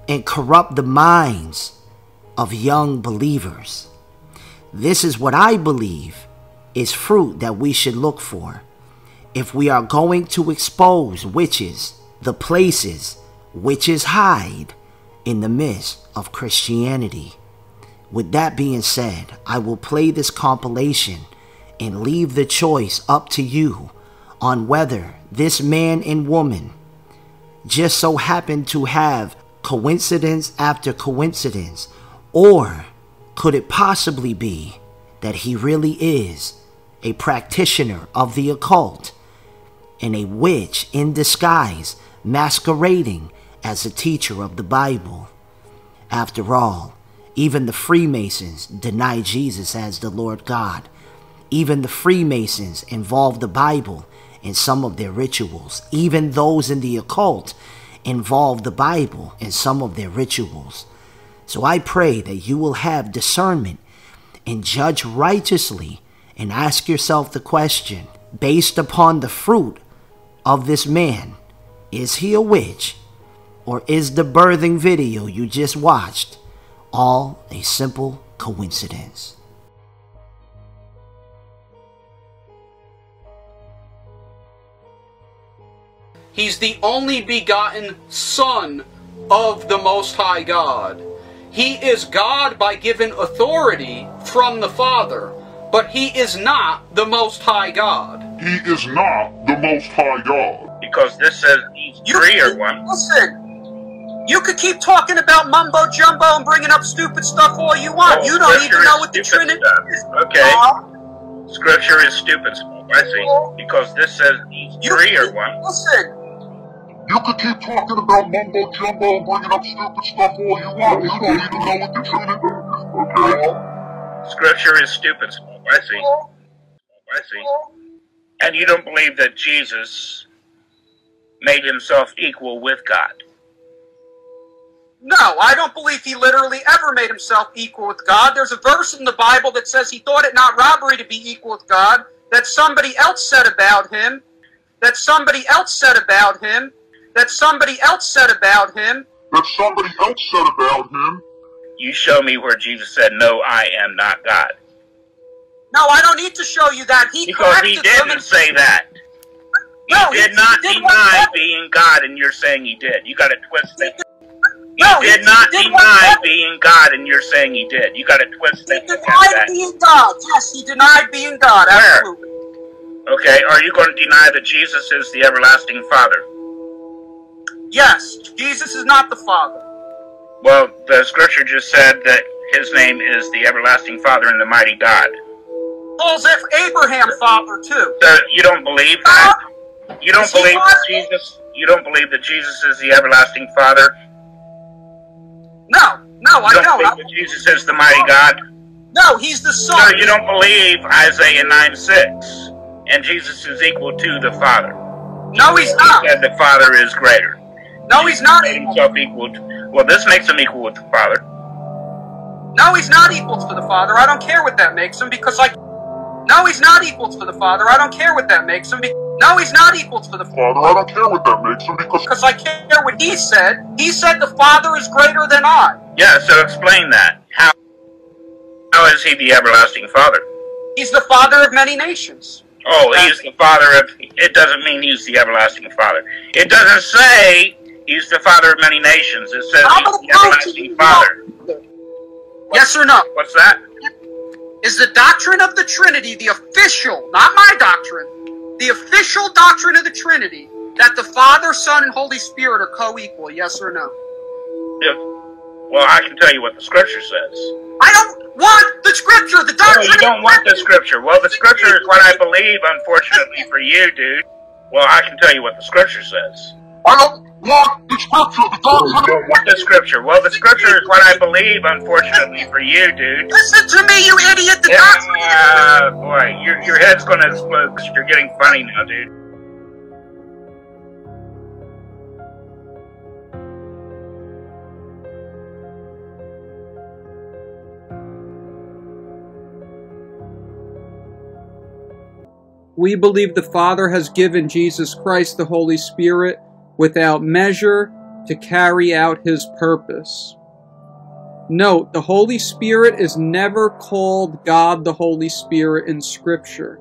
and corrupt the minds of young believers. This is what I believe is fruit that we should look for if we are going to expose witches, the places witches hide in the midst of Christianity. With that being said, I will play this compilation and leave the choice up to you on whether this man and woman just so happened to have coincidence after coincidence, or could it possibly be that he really is a practitioner of the occult and a witch in disguise masquerading as a teacher of the Bible? After all, even the Freemasons deny Jesus as the Lord God. Even the Freemasons involve the Bible in some of their rituals. Even those in the occult involve the Bible in some of their rituals. So I pray that you will have discernment and judge righteously and ask yourself the question based upon the fruit of this man is he a witch or is the birthing video you just watched all a simple coincidence. He's the only begotten Son of the Most High God. He is God by given authority from the Father, but he is not the Most High God. He is not the Most High God. Because this says these three are one. Listen, you could keep talking about mumbo jumbo and bringing up stupid stuff all you want. Oh, you don't even know what the Trinity stuff. is. Okay. Uh, Scripture is stupid stuff. I see. Because this says these you, three are one. Listen, You could keep talking about mumbo jumbo and bringing up stupid stuff all you want. You don't even know what the Trinity is. Okay. Scripture is stupid. I see. I see. And you don't believe that Jesus made himself equal with God. no, I don't believe he literally ever made himself equal with God. There's a verse in the Bible that says he thought it not robbery to be equal with God, that somebody else said about him. that somebody else said about him, that somebody else said about him, that somebody else said about him. You show me where Jesus said, No, I am not God. No, I don't need to show you that. He Because he didn't and- say that. He No, he- did not he did deny being God, and you're saying he did. You got to twist it. He No, he- did he not did deny being God, and you're saying he did. You got to twist it. He denied being God. Yes, he denied being God. Where? Absolutely. Okay, are you going to deny that Jesus is the everlasting Father? Yes, Jesus is not the Father. Well, the scripture just said that his name is the everlasting Father and the mighty God. Calls Abraham Father too. So you don't believe that? You don't believe that Jesus? You don't believe that Jesus is the everlasting Father? No, no, I don't don't. believe that Jesus is the mighty God? No, he's the So Son. you don't believe Isaiah 9 6, and Jesus is equal to the Father. No, he's not. He said the Father is greater. No, he's not. Made himself equal to, well, this makes him equal with the Father. No, he's not equal to the Father. I don't care what that makes him because like, No, he's not equal to the Father. I don't care what that makes him. Be- no, he's not equal to the Father, I don't care what that makes him because because I care what he said. He said the Father is greater than I. Yeah, so explain that. How, how is he the everlasting Father? He's the Father of many nations. Oh, he's the Father of. It doesn't mean he's the everlasting Father. It doesn't say he's the Father of many nations. It says he's the everlasting Father. Yes or no? What's that? Is the doctrine of the Trinity the official, not my doctrine, the official doctrine of the Trinity that the Father, Son, and Holy Spirit are co-equal? Yes or no? Well, I can tell you what the Scripture says. I don't want the Scripture. The No, doctrine. you don't want the Scripture. Well, the Scripture is what I believe. Unfortunately for you, dude. Well, I can tell you what the Scripture says. I don't want the scripture. The doctrine You don't want the Scripture. Well, the Scripture is what I believe. Unfortunately for you, dude. Listen to me, you idiot. The Yeah, doctrine. uh, boy, your your head's gonna explode 'cause you're getting funny now, dude. We believe the Father has given Jesus Christ the Holy Spirit without measure to carry out his purpose. Note, the Holy Spirit is never called God the Holy Spirit in Scripture.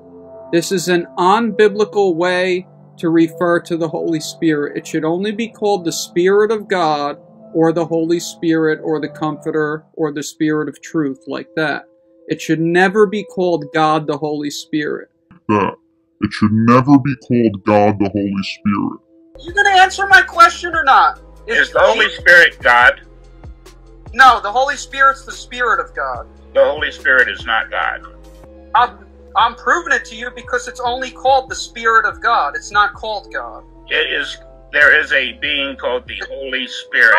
This is an unbiblical way to refer to the Holy Spirit. It should only be called the Spirit of God or the Holy Spirit or the Comforter or the Spirit of Truth, like that. It should never be called God the Holy Spirit. that. It should never be called God the Holy Spirit. You gonna answer my question or not? Is the Holy Spirit God? No, the Holy Spirit's the Spirit of God. The Holy Spirit is not God. I'm, I'm proving it to you because it's only called the Spirit of God. It's not called God. It is. There is a being called the Holy Spirit.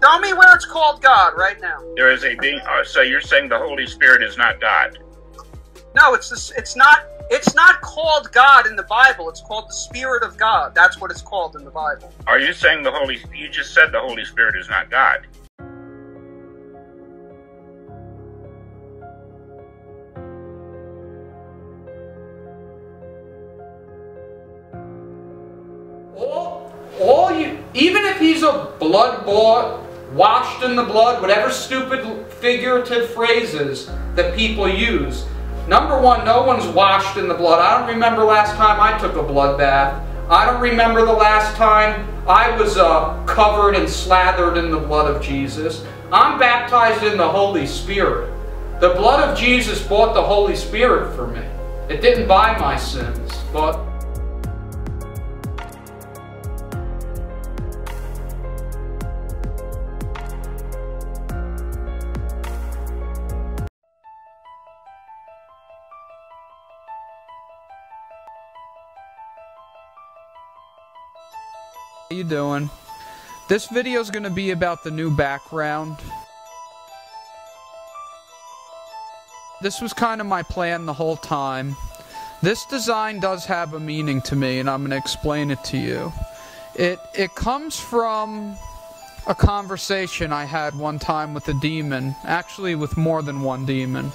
Tell me where it's called God right now. There is a being. Oh, so you're saying the Holy Spirit is not God? No, it's this, it's not it's not called God in the Bible. It's called the Spirit of God. That's what it's called in the Bible. Are you saying the Holy? You just said the Holy Spirit is not God. All, all you, even if he's a blood bought, washed in the blood, whatever stupid figurative phrases that people use. Number one, no one's washed in the blood. I don't remember last time I took a blood bath. I don't remember the last time I was uh, covered and slathered in the blood of Jesus. I'm baptized in the Holy Spirit. The blood of Jesus bought the Holy Spirit for me. It didn't buy my sins, but you doing? This video is going to be about the new background. This was kind of my plan the whole time. This design does have a meaning to me and I'm going to explain it to you. It it comes from a conversation I had one time with a demon, actually with more than one demon.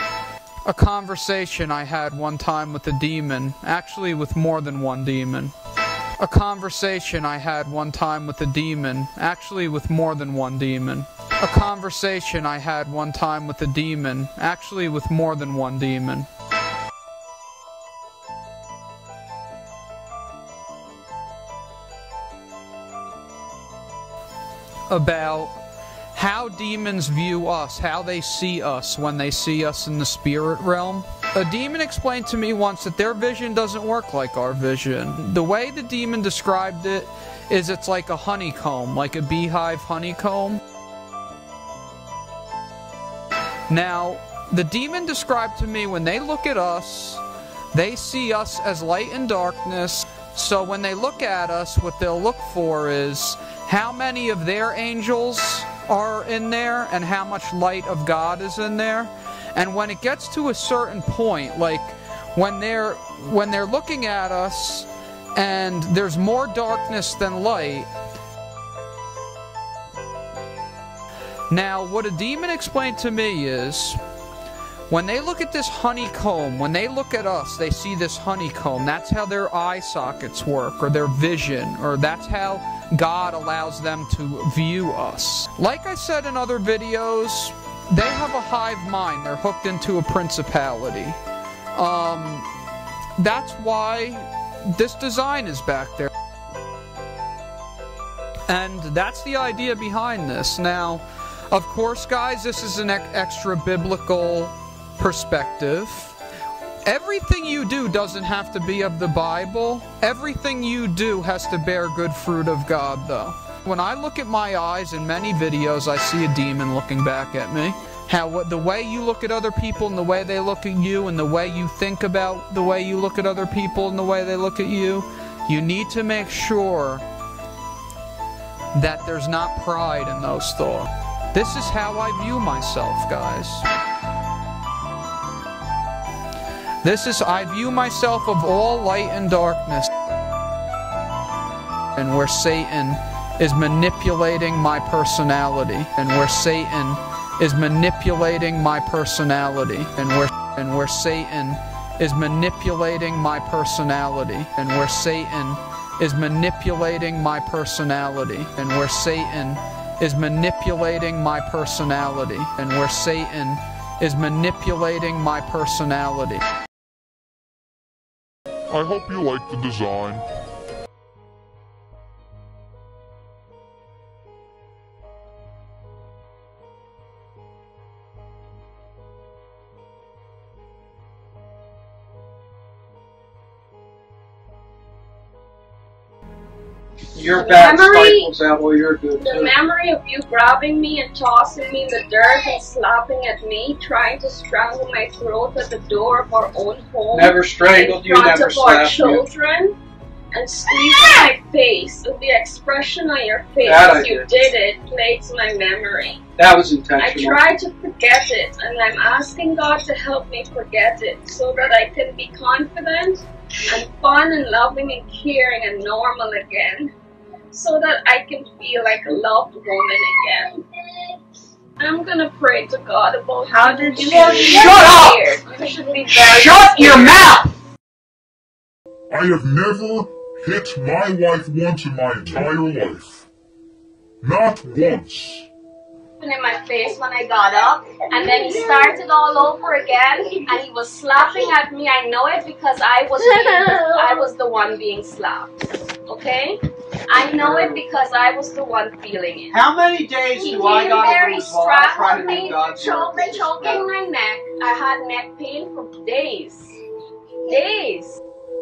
A conversation I had one time with a demon, actually with more than one demon. A conversation I had one time with a demon, actually with more than one demon. A conversation I had one time with a demon, actually with more than one demon. About how demons view us, how they see us when they see us in the spirit realm. A demon explained to me once that their vision doesn't work like our vision. The way the demon described it is it's like a honeycomb, like a beehive honeycomb. Now, the demon described to me when they look at us, they see us as light and darkness. So when they look at us, what they'll look for is how many of their angels are in there and how much light of God is in there. And when it gets to a certain point, like when they're when they're looking at us and there's more darkness than light, Now, what a demon explained to me is when they look at this honeycomb, when they look at us, they see this honeycomb. That's how their eye sockets work, or their vision, or that's how God allows them to view us. Like I said in other videos, they have a hive mind. They're hooked into a principality. Um, that's why this design is back there. And that's the idea behind this. Now, of course, guys, this is an extra biblical perspective. Everything you do doesn't have to be of the Bible. Everything you do has to bear good fruit of God, though. When I look at my eyes in many videos, I see a demon looking back at me. How the way you look at other people and the way they look at you and the way you think about the way you look at other people and the way they look at you, you need to make sure that there's not pride in those thoughts. This is how I view myself, guys. This is, I view myself of all light and darkness. And where Satan is manipulating my personality. And where Satan is manipulating my personality. And where, and where Satan is manipulating my personality. And where Satan is manipulating my personality. And where Satan is manipulating my personality and where Satan is manipulating my personality. I hope you like the design. Your bad memory- stifles out while you're good The too. memory of you grabbing me and tossing me in the dirt and slapping at me, trying to strangle my throat at the door of our own home. Never strangled in you, front never of our slapped you. children. And squeezing my face with the expression on your face as you did. did it plagues my memory. That was intentional. I try to forget it, and I'm asking God to help me forget it so that I can be confident and fun and loving and caring and normal again, so that I can feel like a loved woman again. I'm gonna pray to God about how did you Shut up! You should be very Shut your mouth! I have never hit my wife once in my entire life. Not once. in my face when I got up, and then he started all over again, and he was slapping at me. I know it because I was being, I was the one being slapped. Okay, I know it because I was the one feeling it. How many days He do I came gotta there, he lose while I try to do me, God's choking, work? choking my neck. I had neck pain for days, days.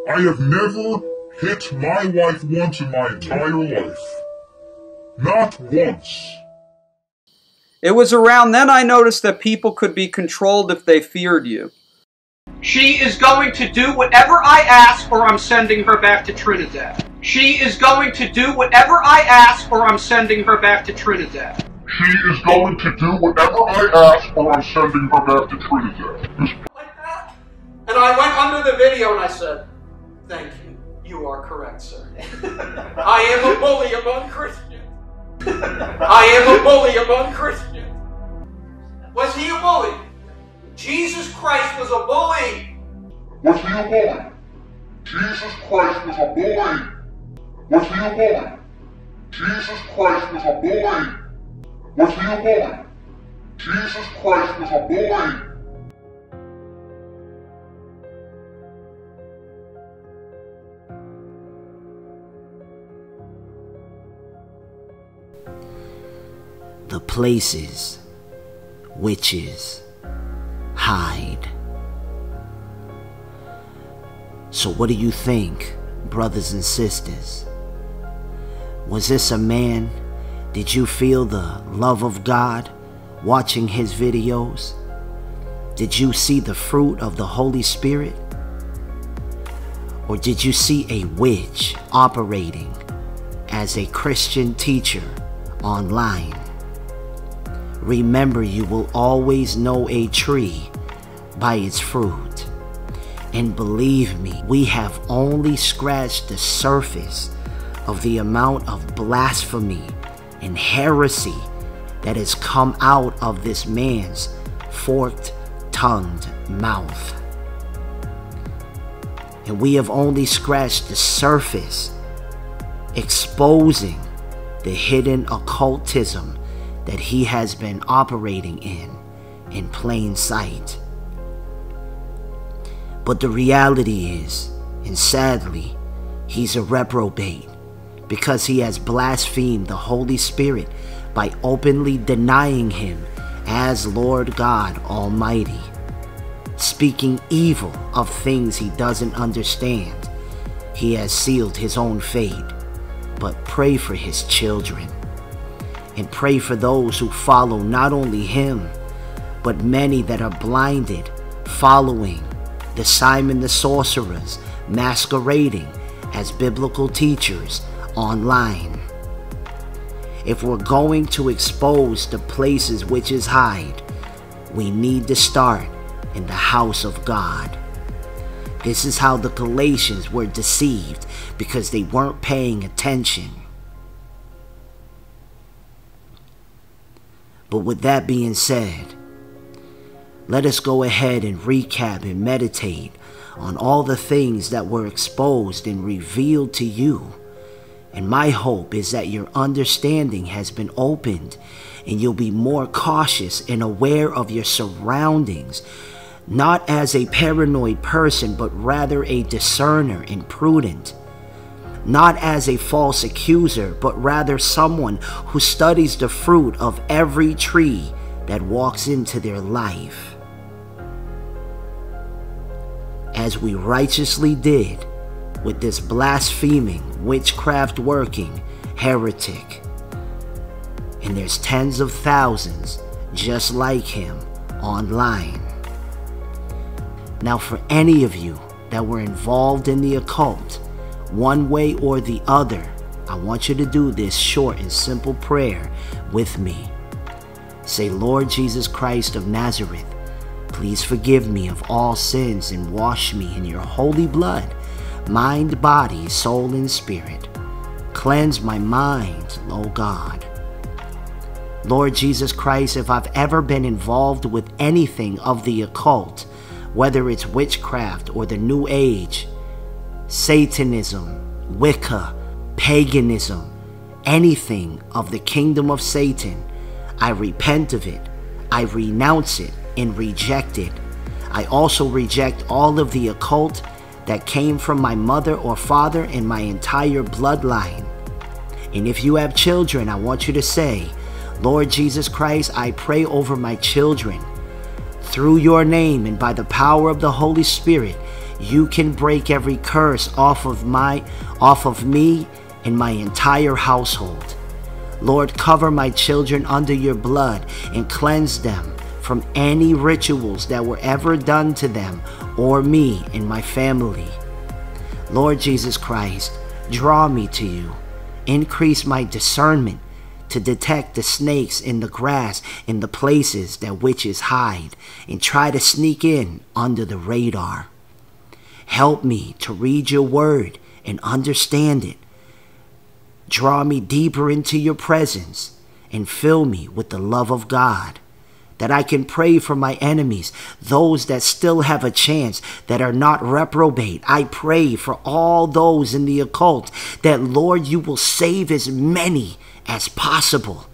I have never hit my wife once in my entire life. Not once. It was around then I noticed that people could be controlled if they feared you. She is going to do whatever I ask or I'm sending her back to Trinidad. She is going to do whatever I ask or I'm sending her back to Trinidad. She is going to do whatever I ask or I'm sending her back to Trinidad. This And I went under the video and I said, Thank you. You are correct, sir. I am a bully among Christians. I am a bully among Christians. Was he a bully? Jesus Christ was a bully. Was he a bully? Jesus Christ was a bully. Was he a bully? Jesus Christ was a boy. Was he a bully? Jesus Christ was a boy. The places witches hide. So, what do you think, brothers and sisters? Was this a man? Did you feel the love of God watching his videos? Did you see the fruit of the Holy Spirit? Or did you see a witch operating as a Christian teacher online? Remember, you will always know a tree by its fruit. And believe me, we have only scratched the surface of the amount of blasphemy and heresy that has come out of this man's forked tongued mouth. And we have only scratched the surface, exposing the hidden occultism that he has been operating in in plain sight. But the reality is, and sadly, he's a reprobate because he has blasphemed the Holy Spirit by openly denying him as Lord God Almighty, speaking evil of things he doesn't understand. He has sealed his own fate, but pray for his children and pray for those who follow not only him, but many that are blinded, following the Simon the sorcerers, masquerading as biblical teachers online. If we're going to expose the places witches hide, we need to start in the house of God. This is how the Galatians were deceived because they weren't paying attention. But with that being said, let us go ahead and recap and meditate on all the things that were exposed and revealed to you. And my hope is that your understanding has been opened and you'll be more cautious and aware of your surroundings, not as a paranoid person, but rather a discerner and prudent not as a false accuser, but rather someone who studies the fruit of every tree that walks into their life. As we righteously did with this blaspheming, witchcraft working heretic. And there's tens of thousands just like him online. Now, for any of you that were involved in the occult, one way or the other, I want you to do this short and simple prayer with me. Say, Lord Jesus Christ of Nazareth, please forgive me of all sins and wash me in your holy blood, mind, body, soul, and spirit. Cleanse my mind, O God. Lord Jesus Christ, if I've ever been involved with anything of the occult, whether it's witchcraft or the New Age, Satanism, Wicca, paganism, anything of the kingdom of Satan, I repent of it, I renounce it and reject it. I also reject all of the occult that came from my mother or father and my entire bloodline. And if you have children, I want you to say, Lord Jesus Christ, I pray over my children. Through your name and by the power of the Holy Spirit, you can break every curse off of my off of me and my entire household. Lord, cover my children under your blood and cleanse them from any rituals that were ever done to them or me and my family. Lord Jesus Christ, draw me to you. Increase my discernment to detect the snakes in the grass in the places that witches hide and try to sneak in under the radar. Help me to read your word and understand it. Draw me deeper into your presence and fill me with the love of God that I can pray for my enemies, those that still have a chance, that are not reprobate. I pray for all those in the occult that, Lord, you will save as many as possible,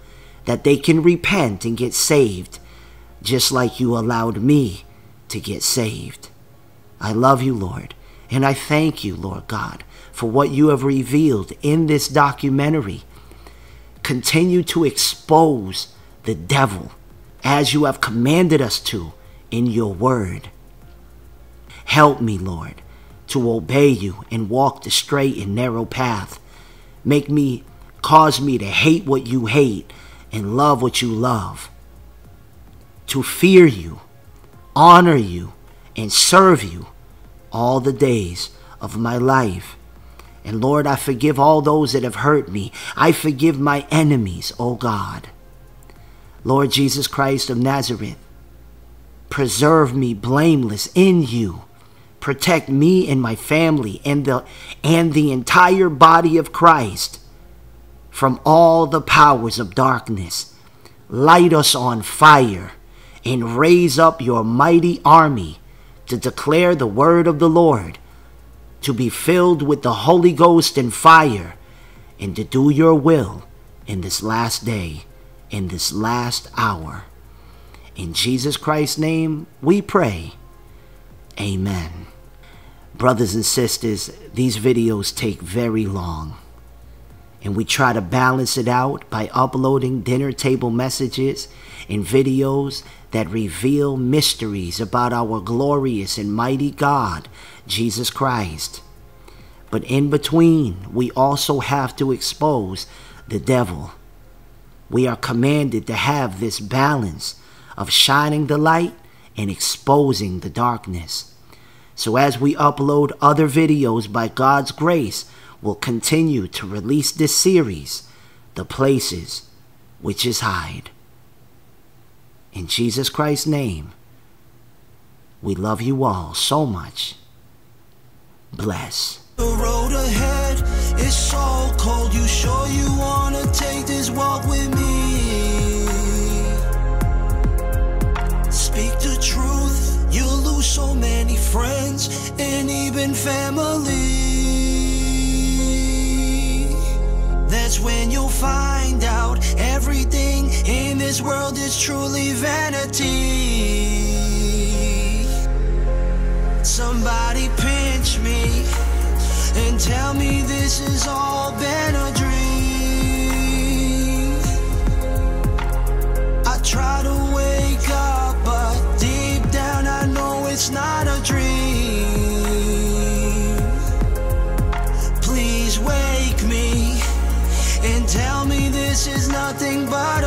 that they can repent and get saved, just like you allowed me to get saved. I love you, Lord, and I thank you, Lord God, for what you have revealed in this documentary. Continue to expose the devil as you have commanded us to in your word. Help me, Lord, to obey you and walk the straight and narrow path. Make me, cause me to hate what you hate and love what you love. To fear you, honor you, and serve you all the days of my life. And Lord, I forgive all those that have hurt me. I forgive my enemies, O oh God. Lord Jesus Christ of Nazareth, preserve me blameless in you. Protect me and my family and the, and the entire body of Christ from all the powers of darkness. Light us on fire and raise up your mighty army to declare the word of the Lord, to be filled with the Holy Ghost and fire, and to do your will in this last day in this last hour. In Jesus Christ's name, we pray. Amen. Brothers and sisters, these videos take very long. And we try to balance it out by uploading dinner table messages and videos that reveal mysteries about our glorious and mighty God, Jesus Christ. But in between, we also have to expose the devil we are commanded to have this balance of shining the light and exposing the darkness. So as we upload other videos by God's grace, we'll continue to release this series, The Places Witches Hide. In Jesus Christ's name, we love you all so much. Bless. The road ahead is so cold. You sure you wanna take this walk with me? So many friends and even family. That's when you'll find out everything in this world is truly vanity. Somebody pinch me and tell me this has all been a dream. I try to wake up, but not a dream. Please wake me and tell me this is nothing but